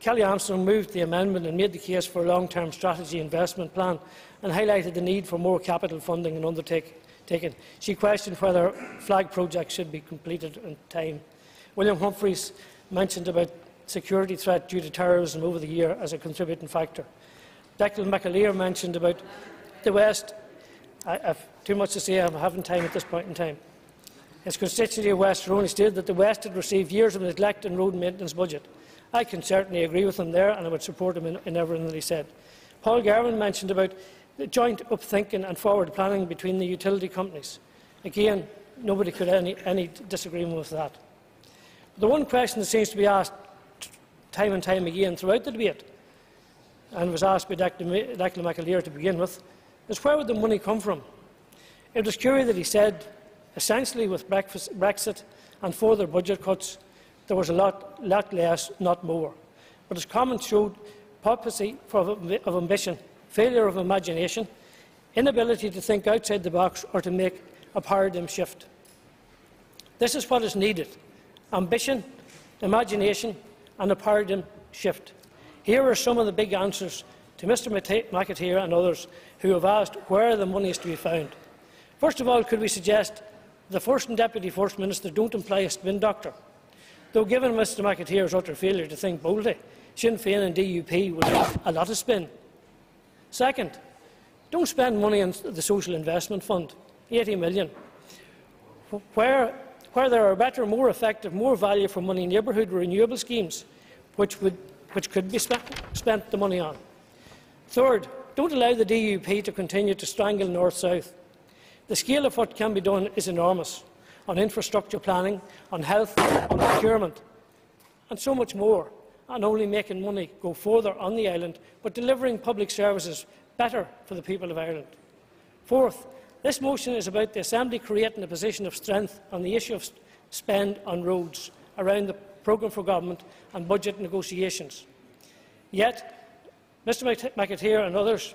Kellie Armstrong moved the amendment and made the case for a long-term strategy investment plan and highlighted the need for more capital funding and undertaken. She questioned whether flag projects should be completed in time. William Humphreys mentioned about security threat due to terrorism over the year as a contributing factor. Declan McAleer mentioned about the West. I have too much to say, I'm having time at this point in time. His constituency of West Tyrone stated that the West had received years of neglect in road maintenance budget. I can certainly agree with him there, and I would support him in, in everything that he said. Paul Girvan mentioned about joint upthinking and forward planning between the utility companies. Again, nobody could any, any disagreement with that. The one question that seems to be asked time and time again throughout the debate, and was asked by Declan McAleer to begin with, is where would the money come from? It was curious that he said, essentially with Brexit and further budget cuts, there was a lot, lot less, not more. But his comments showed hypocrisy of ambition, failure of imagination, inability to think outside the box or to make a paradigm shift. This is what is needed ambition, imagination, and a paradigm shift. Here are some of the big answers to Mr McAteer and others who have asked where the money is to be found. First of all, could we suggest the First and Deputy First Minister don't imply a spin doctor? Though given Mr McAteer's utter failure to think boldly, Sinn Féin and DUP would have a lot of spin. Second, don't spend money on the Social Investment Fund, 80 million, where, where there are better, more effective, more value for money neighbourhood renewable schemes, which, would, which could be spent, spent the money on. Third, don't allow the DUP to continue to strangle North-South. The scale of what can be done is enormous on infrastructure planning, on health, on procurement, and so much more, and only making money go further on the island, but delivering public services better for the people of Ireland. Fourth, this motion is about the Assembly creating a position of strength on the issue of spend on roads around the programme for government and budget negotiations. Yet, Mr McAteer and others,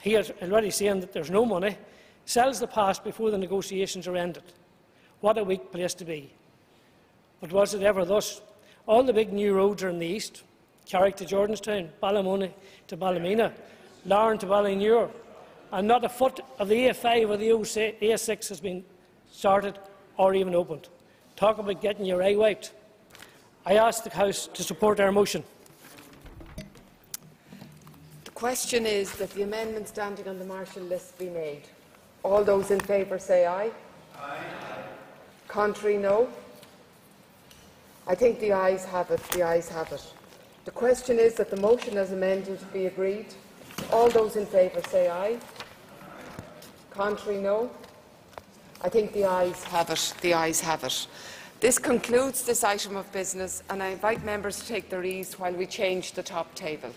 he has already saying that there's no money, sells the past before the negotiations are ended. What a weak place to be. But was it ever thus? All the big new roads are in the east, Carrick to Jordanstown, Ballymoney to Ballymena, Larne to Ballinure, and not a foot of the A5 or the A6 has been started or even opened. Talk about getting your eye wiped. I ask the House to support our motion. The question is that the amendment standing on the marshalled list be made. All those in favour say aye. Aye. Contrary, no. I think the ayes have it. The ayes have it. The question is that the motion as amended be agreed. All those in favour say aye. Contrary, no. I think the ayes have it. The ayes have it. This concludes this item of business, and I invite members to take their ease while we change the top table.